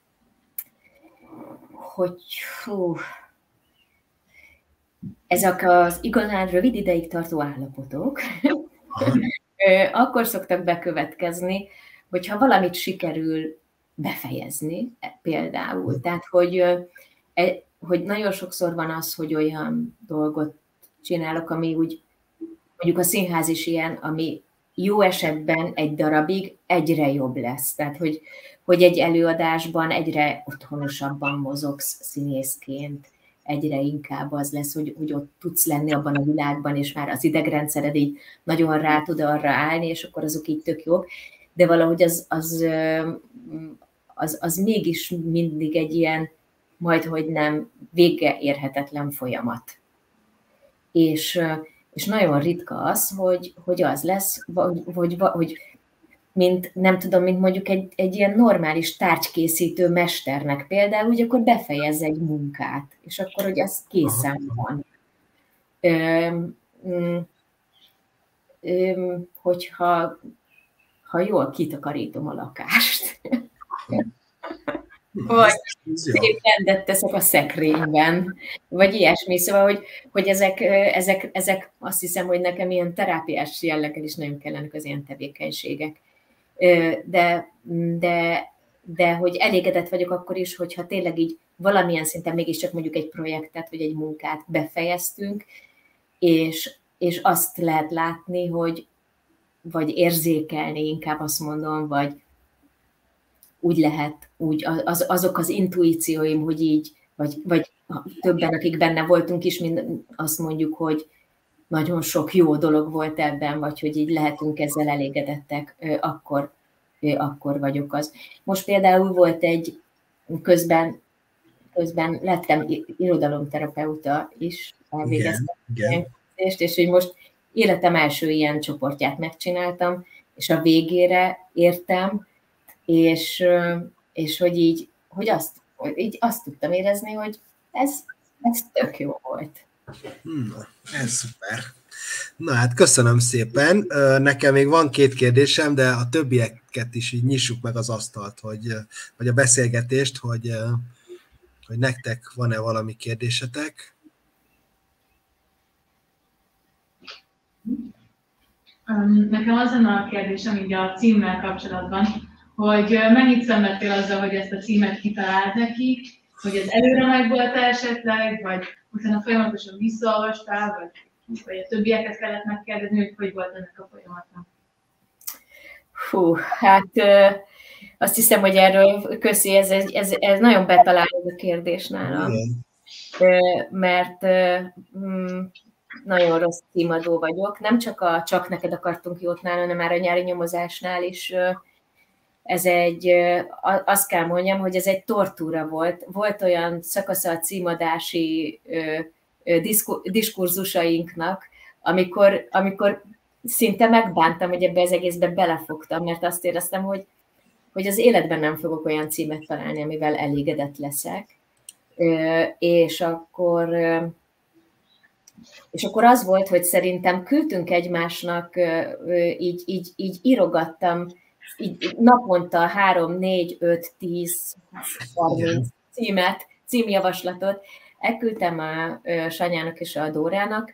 Hogy hú, ezek az igazán rövid ideig tartó állapotok *laughs* akkor szoktak bekövetkezni, hogyha valamit sikerül befejezni például. Tehát, hogy, e, hogy nagyon sokszor van az, hogy olyan dolgot csinálok, ami úgy, mondjuk a színház is ilyen, ami jó esetben egy darabig egyre jobb lesz. Tehát, hogy, hogy egy előadásban egyre otthonosabban mozogsz színészként, egyre inkább az lesz, hogy, hogy ott tudsz lenni abban a világban, és már az idegrendszered így nagyon rá tud arra állni, és akkor azok így tök jók. De valahogy az, az, az, az mégis mindig egy ilyen, majd hogy nem vége érhetetlen folyamat. És, és nagyon ritka az, hogy, hogy az lesz, vagy, vagy, vagy mint nem tudom, mint mondjuk egy, egy ilyen normális tárgykészítő mesternek például, hogy akkor befejez egy munkát, és akkor, hogy az készen van. Öm, öm, hogyha ha jól kitakarítom a lakást. *laughs* vagy szép rendet teszek a szekrényben, vagy ilyesmi. Szóval, hogy, hogy ezek, ezek, ezek azt hiszem, hogy nekem ilyen terápiás jelleggel is nagyon kellenek az ilyen tevékenységek. De, de, de hogy elégedett vagyok akkor is, hogyha tényleg így valamilyen szinten mégiscsak mondjuk egy projektet, vagy egy munkát befejeztünk, és, és azt lehet látni, hogy vagy érzékelni, inkább azt mondom, vagy úgy lehet, úgy az, azok az intuícióim, hogy így, vagy, vagy többen, akik benne voltunk is, mind azt mondjuk, hogy nagyon sok jó dolog volt ebben, vagy hogy így lehetünk ezzel elégedettek, akkor, akkor vagyok az. Most például volt egy, közben, közben lettem irodalomterapeuta is, elvégeztem igen, igen. és hogy most életem első ilyen csoportját megcsináltam, és a végére értem, és, és hogy így, hogy azt, hogy így azt tudtam érezni, hogy ez, ez tök jó volt. Na, ez szuper. Na hát köszönöm szépen. Nekem még van két kérdésem, de a többieket is így nyissuk meg az asztalt, hogy, vagy a beszélgetést, hogy, hogy nektek van-e valami kérdésetek. Nekem az lenne a kérdésem így a címmel kapcsolatban, hogy mennyit szenvedtél azzal, hogy ezt a címet kitalált nekik, hogy ez előre meg volt esetleg, vagy utána folyamatosan visszaolvastál, vagy, vagy a többieket kellett megkérdezni, hogy hogy volt ennek a folyamata? Hú, hát azt hiszem, hogy erről köszi, ez, ez, ez nagyon betaláló a kérdés nálam. Mert mm, nagyon rossz címadó vagyok. Nem csak a Csak neked akartunk jót nála, hanem már a nyári nyomozásnál is ez egy, azt kell mondjam, hogy ez egy tortúra volt. Volt olyan szakasza a címadási diskurzusainknak, amikor, amikor szinte megbántam, hogy ebbe az egészbe belefogtam, mert azt éreztem, hogy, hogy az életben nem fogok olyan címet találni, amivel elégedett leszek. És akkor és akkor az volt, hogy szerintem küldtünk egymásnak, így, így, így írogattam így naponta 3, 4, 5, 10, 30 címet, címjavaslatot. Elküldtem a Sanyának és a Dórának,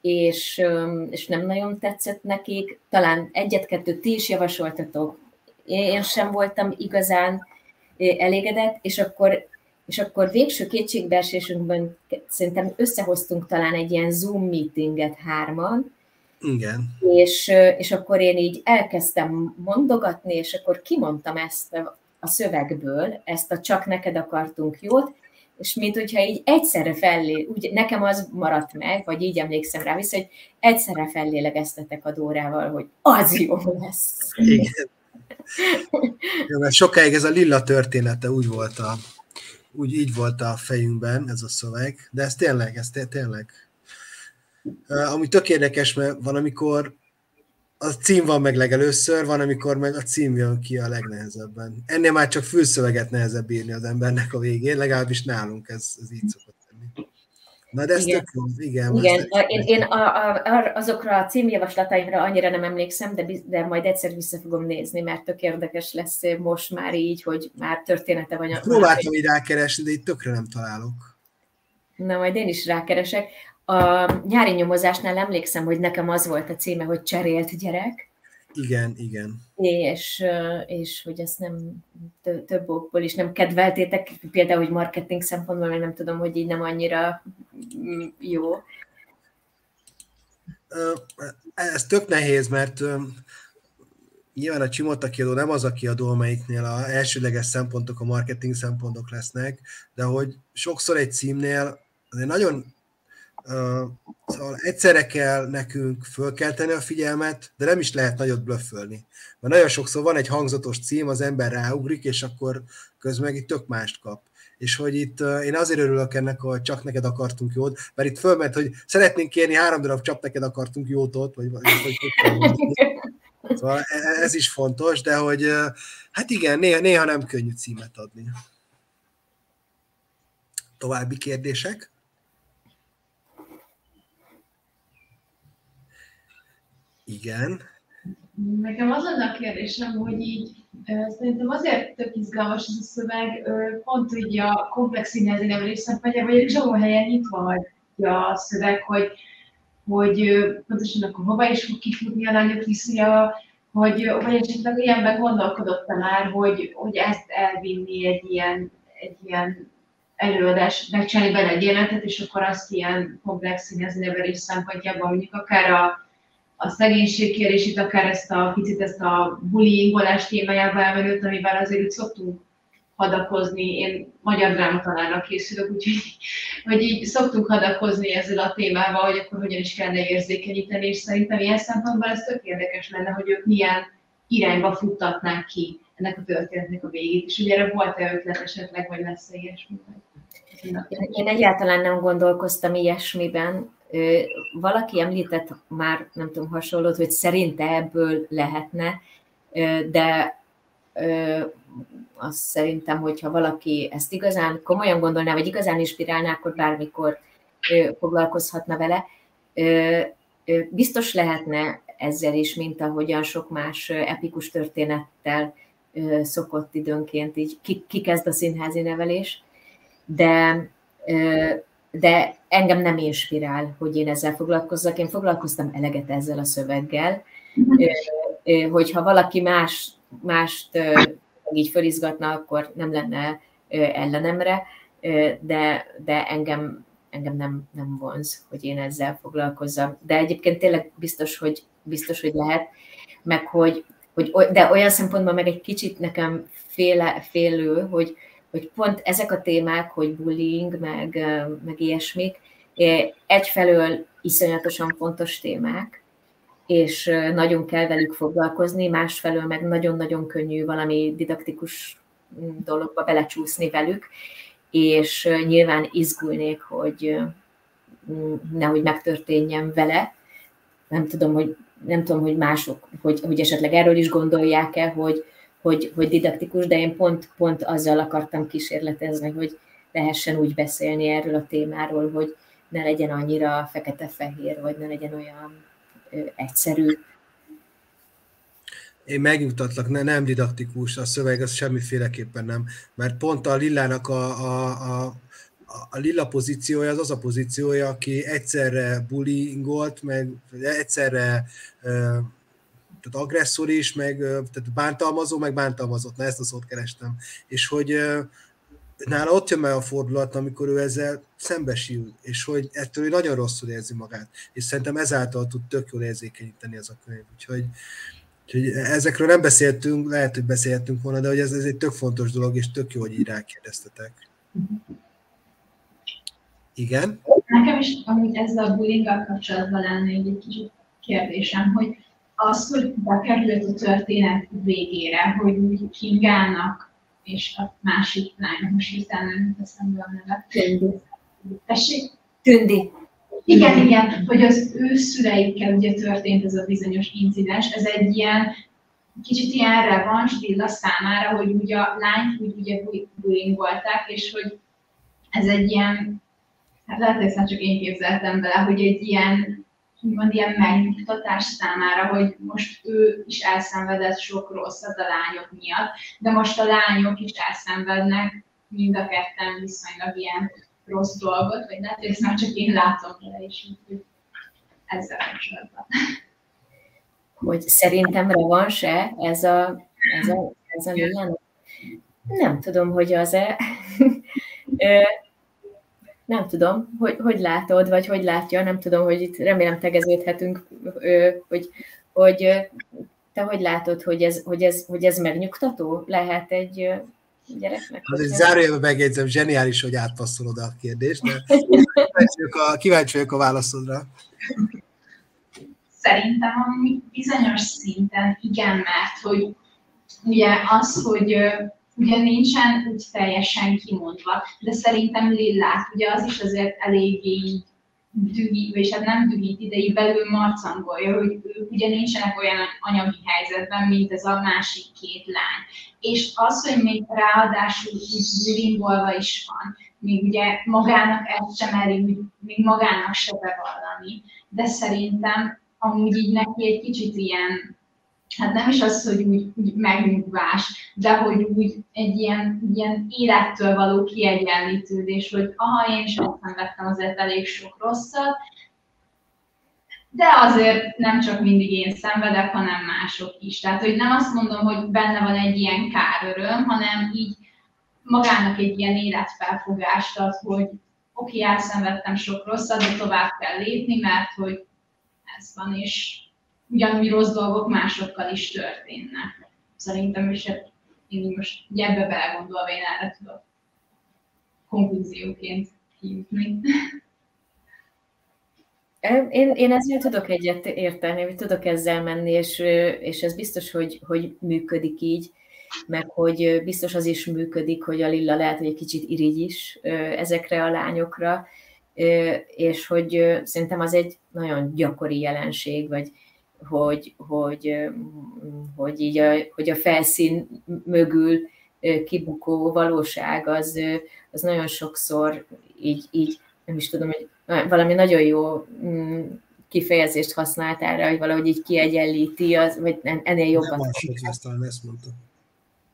és, és nem nagyon tetszett nekik. Talán egyet-kettőt ti is javasoltatok. Én sem voltam igazán elégedett, és akkor és akkor végső kétségbeesésünkben szerintem összehoztunk talán egy ilyen Zoom meetinget hárman, igen. És, és akkor én így elkezdtem mondogatni, és akkor kimondtam ezt a szövegből, ezt a csak neked akartunk jót, és mint hogyha így egyszerre fellé, úgy nekem az maradt meg, vagy így emlékszem rá vissza, hogy egyszerre fellélegeztetek a Dórával, hogy az jó lesz. Igen. Ja, mert sokáig ez a lilla története úgy volt a, úgy így volt a fejünkben ez a szöveg, de ez tényleg, ez tényleg ami tök érdekes, mert van, amikor a cím van meg legelőször, van, amikor meg a cím jön ki a legnehezebben. Ennél már csak fülszöveget nehezebb írni az embernek a végén, legalábbis nálunk ez, ez így szokott tenni. Na de ez igen. tök jó. Igen, igen. én, én a, a, azokra a címjavaslataimra annyira nem emlékszem, de, de majd egyszer vissza fogom nézni, mert tök érdekes lesz most már így, hogy már története vagy. Próbáltam így rákeresni, de itt tökre nem találok. Na, majd én is rákeresek. A nyári nyomozásnál emlékszem, hogy nekem az volt a címe, hogy cserélt gyerek, Igen, igen. És, és hogy ezt nem több okból is nem kedveltétek, például, hogy marketing szempontból, meg nem tudom, hogy így nem annyira jó. Ez tök nehéz, mert nyilván a Csimota kiadó nem az a kiadó, amelyiknél a elsődleges szempontok a marketing szempontok lesznek, de hogy sokszor egy címnél azért nagyon szóval egyszerre kell nekünk fölkelteni a figyelmet, de nem is lehet nagyot blöffölni. Mert nagyon sokszor van egy hangzatos cím, az ember ráugrik, és akkor közben itt tök mást kap. És hogy itt én azért örülök ennek, hogy csak neked akartunk jót, mert itt fölment, hogy szeretnénk kérni három darab csak neked akartunk jótot, vagy, vagy, vagy, vagy Szóval e, e, ez is fontos, de hogy hát igen, néha, néha nem könnyű címet adni. További kérdések? Igen. Nekem az lenne a kérdésem, hogy így szerintem azért tök izgalmas ez a szöveg, pont így a komplex színházi nevelés szempontjából, hogy egy csomó helyen nyitva hagyja a szöveg, hogy hogy pontosan akkor hova is fog kifutni a lányok viszja, hogy, hogy esetleg ilyenben gondolkodott-e már, hogy, hogy ezt elvinni egy ilyen, egy ilyen előadás, megcsinálni bele egy jelentet, és akkor azt ilyen komplex színezni nevelés szempontjából, mondjuk akár a, a szegénységkérését, akár ezt a picit ezt a bullyingolás témájába elmenőt, amivel azért úgy szoktunk hadakozni. Én magyar drámatanának készülök, úgyhogy hogy így szoktunk hadakozni ezzel a témával, hogy akkor hogyan is kellene érzékenyíteni, és szerintem ilyen szempontból ez tök érdekes lenne, hogy ők milyen irányba futtatnák ki ennek a történetnek a végét, és ugye erre volt-e ötlet esetleg, vagy lesz-e ilyesmi? Én egyáltalán nem gondolkoztam ilyesmiben. Valaki említett már, nem tudom, hasonlót, hogy szerinte ebből lehetne, de azt szerintem, hogyha valaki ezt igazán komolyan gondolná, vagy igazán inspirálná, akkor bármikor foglalkozhatna vele. Biztos lehetne ezzel is, mint ahogyan sok más epikus történettel szokott időnként így kikezd a színházi nevelés, de, de engem nem inspirál, hogy én ezzel foglalkozzak. Én foglalkoztam eleget ezzel a szöveggel, mhm. hogyha valaki más, mást így fölizgatna, akkor nem lenne ellenemre, de, de engem, engem nem, nem vonz, hogy én ezzel foglalkozzam. De egyébként tényleg biztos, hogy, biztos, hogy lehet, meg hogy, hogy, de olyan szempontból meg egy kicsit nekem féle, félő, hogy, hogy pont ezek a témák, hogy bullying, meg, meg ilyesmik, egyfelől iszonyatosan fontos témák, és nagyon kell velük foglalkozni, másfelől meg nagyon-nagyon könnyű valami didaktikus mm, dologba belecsúszni velük, és nyilván izgulnék, hogy mm, nehogy megtörténjen vele. Nem tudom, hogy, nem tudom, hogy mások, hogy, hogy esetleg erről is gondolják-e, hogy, hogy, hogy didaktikus, de én pont, pont azzal akartam kísérletezni, hogy lehessen úgy beszélni erről a témáról, hogy ne legyen annyira fekete-fehér, vagy ne legyen olyan egyszerű. Én megnyugtatlak, ne, nem didaktikus a szöveg, az semmiféleképpen nem, mert pont a Lillának a, a, a a Lilla pozíciója az az a pozíciója, aki egyszerre bullyingolt, meg egyszerre tehát agresszor is, meg tehát bántalmazó, meg bántalmazott, na ezt a szót kerestem. És hogy nála ott jön meg a fordulat, amikor ő ezzel szembesül, és hogy ettől ő nagyon rosszul érzi magát, és szerintem ezáltal tud tök jól érzékenyíteni ez a könyv. Úgyhogy, úgyhogy ezekről nem beszéltünk, lehet, hogy beszélhetünk volna, de hogy ez, ez egy tök fontos dolog, és tök jó, hogy így rákérdeztetek. Igen? Nekem is, amit ezzel a bullyinggal kapcsolatban lenne egy kicsit kérdésem, hogy az, hogy bekerült a történet végére, hogy úgy Kingának és a másik lány, most hirtelen nem teszem be a nevet. Tündi. Tessék? Tündi. Igen, igen, hogy az ő szüleikkel ugye történt ez a bizonyos incidens, ez egy ilyen kicsit ilyen revans Dilla számára, hogy ugye a lányt úgy ugye bullyingolták, és hogy ez egy ilyen, hát lehet, hogy csak én képzeltem bele, hogy egy ilyen úgymond ilyen megnyugtatás számára, hogy most ő is elszenvedett sok rosszat a lányok miatt, de most a lányok is elszenvednek mind a ketten viszonylag ilyen rossz dolgot, vagy lehet, hogy ezt már csak én látom vele is, úgyhogy ezzel kapcsolatban. hogy szerintem revanse ez a, ez a, ez a Liliana? Nem tudom, hogy az-e. *laughs* nem tudom, hogy, hogy látod, vagy hogy látja, nem tudom, hogy itt remélem tegeződhetünk, hogy, hogy te hogy látod, hogy ez, hogy ez, hogy ez megnyugtató lehet egy gyereknek? Az egy zárójelben megjegyzem, zseniális, hogy átpasszolod a kérdést, de kíváncsi vagyok a, kíváncsi vagyok a válaszodra. Szerintem bizonyos szinten igen, mert hogy ugye az, hogy ugye nincsen úgy teljesen kimondva, de szerintem Lillát, ugye az is azért eléggé így dühít, és hát nem dühít idei belül marcangolja, hogy ők ugye nincsenek olyan anyagi helyzetben, mint ez a másik két lány. És az, hogy még ráadásul úgy bilimbolva is van, még ugye magának ezt sem meri, még magának se bevallani, de szerintem amúgy így neki egy kicsit ilyen hát nem is az, hogy úgy, úgy megnyugvás, de hogy úgy egy ilyen, ilyen élettől való kiegyenlítődés, hogy aha, én is vettem azért elég sok rosszat, de azért nem csak mindig én szenvedek, hanem mások is. Tehát, hogy nem azt mondom, hogy benne van egy ilyen káröröm, hanem így magának egy ilyen életfelfogást ad, hogy oké, okay, elszenvedtem sok rosszat, de tovább kell lépni, mert hogy ez van, és ugyanúgy rossz dolgok másokkal is történnek. Szerintem, és én most ebbe belegondolva én erre tudok konklúzióként kijutni. Én, én ezzel tudok egyet érteni, hogy tudok ezzel menni, és, és ez biztos, hogy, hogy működik így, meg hogy biztos az is működik, hogy a Lilla lehet, hogy egy kicsit irigy is ezekre a lányokra, és hogy szerintem az egy nagyon gyakori jelenség, vagy hogy, hogy, hogy, így a, hogy a felszín mögül kibukó valóság az, az nagyon sokszor így, így, nem is tudom, hogy valami nagyon jó mm, kifejezést használt erre, hogy valahogy így kiegyenlíti, az, vagy ennél jobban. Revansot vesz, talán ezt mondta.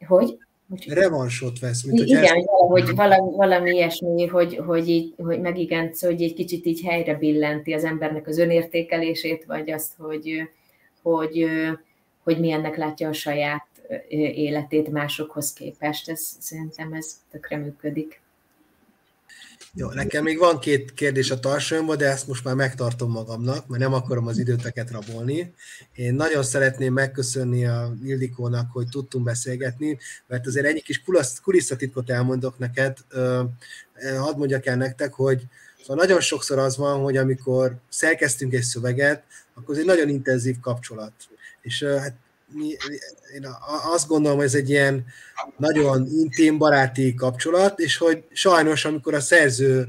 Hogy? Revansot vesz. Mint hogy Igen, ezt... valahogy valami, valami ilyesmi, hogy, hogy, így, hogy meg igen, hogy egy kicsit így helyre billenti az embernek az önértékelését, vagy azt, hogy, hogy, hogy milyennek látja a saját életét másokhoz képest. Ez, szerintem ez tökre működik. Jó, nekem még van két kérdés a tarsolyomban, de ezt most már megtartom magamnak, mert nem akarom az időteket rabolni. Én nagyon szeretném megköszönni a Ildikónak, hogy tudtunk beszélgetni, mert azért egyik kis kulisszatitkot elmondok neked, hadd mondjak el nektek, hogy szóval nagyon sokszor az van, hogy amikor szerkeztünk egy szöveget, akkor ez egy nagyon intenzív kapcsolat. És hát mi, én azt gondolom, hogy ez egy ilyen nagyon intim, baráti kapcsolat, és hogy sajnos, amikor a szerző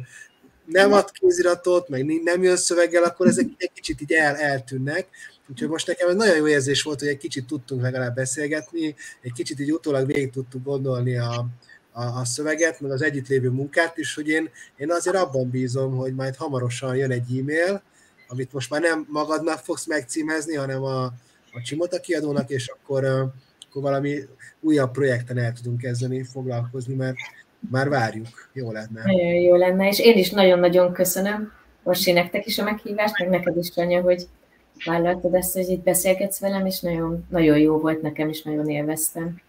nem ad kéziratot, meg nem jön szöveggel, akkor ezek egy kicsit így el, eltűnnek. Úgyhogy most nekem ez nagyon jó érzés volt, hogy egy kicsit tudtunk legalább beszélgetni, egy kicsit így utólag végig tudtuk gondolni a, a, a szöveget, meg az együtt lévő munkát is, hogy én, én azért abban bízom, hogy majd hamarosan jön egy e-mail, amit most már nem magadnak fogsz megcímezni, hanem a, a Csimota kiadónak, és akkor, akkor valami újabb projekten el tudunk kezdeni foglalkozni, mert már várjuk, jó lenne. Nagyon jó lenne, és én is nagyon-nagyon köszönöm, Orsi, nektek is a meghívást, meg neked is, Tanya, hogy vállaltad ezt, hogy itt beszélgetsz velem, és nagyon, nagyon jó volt nekem, is nagyon élveztem.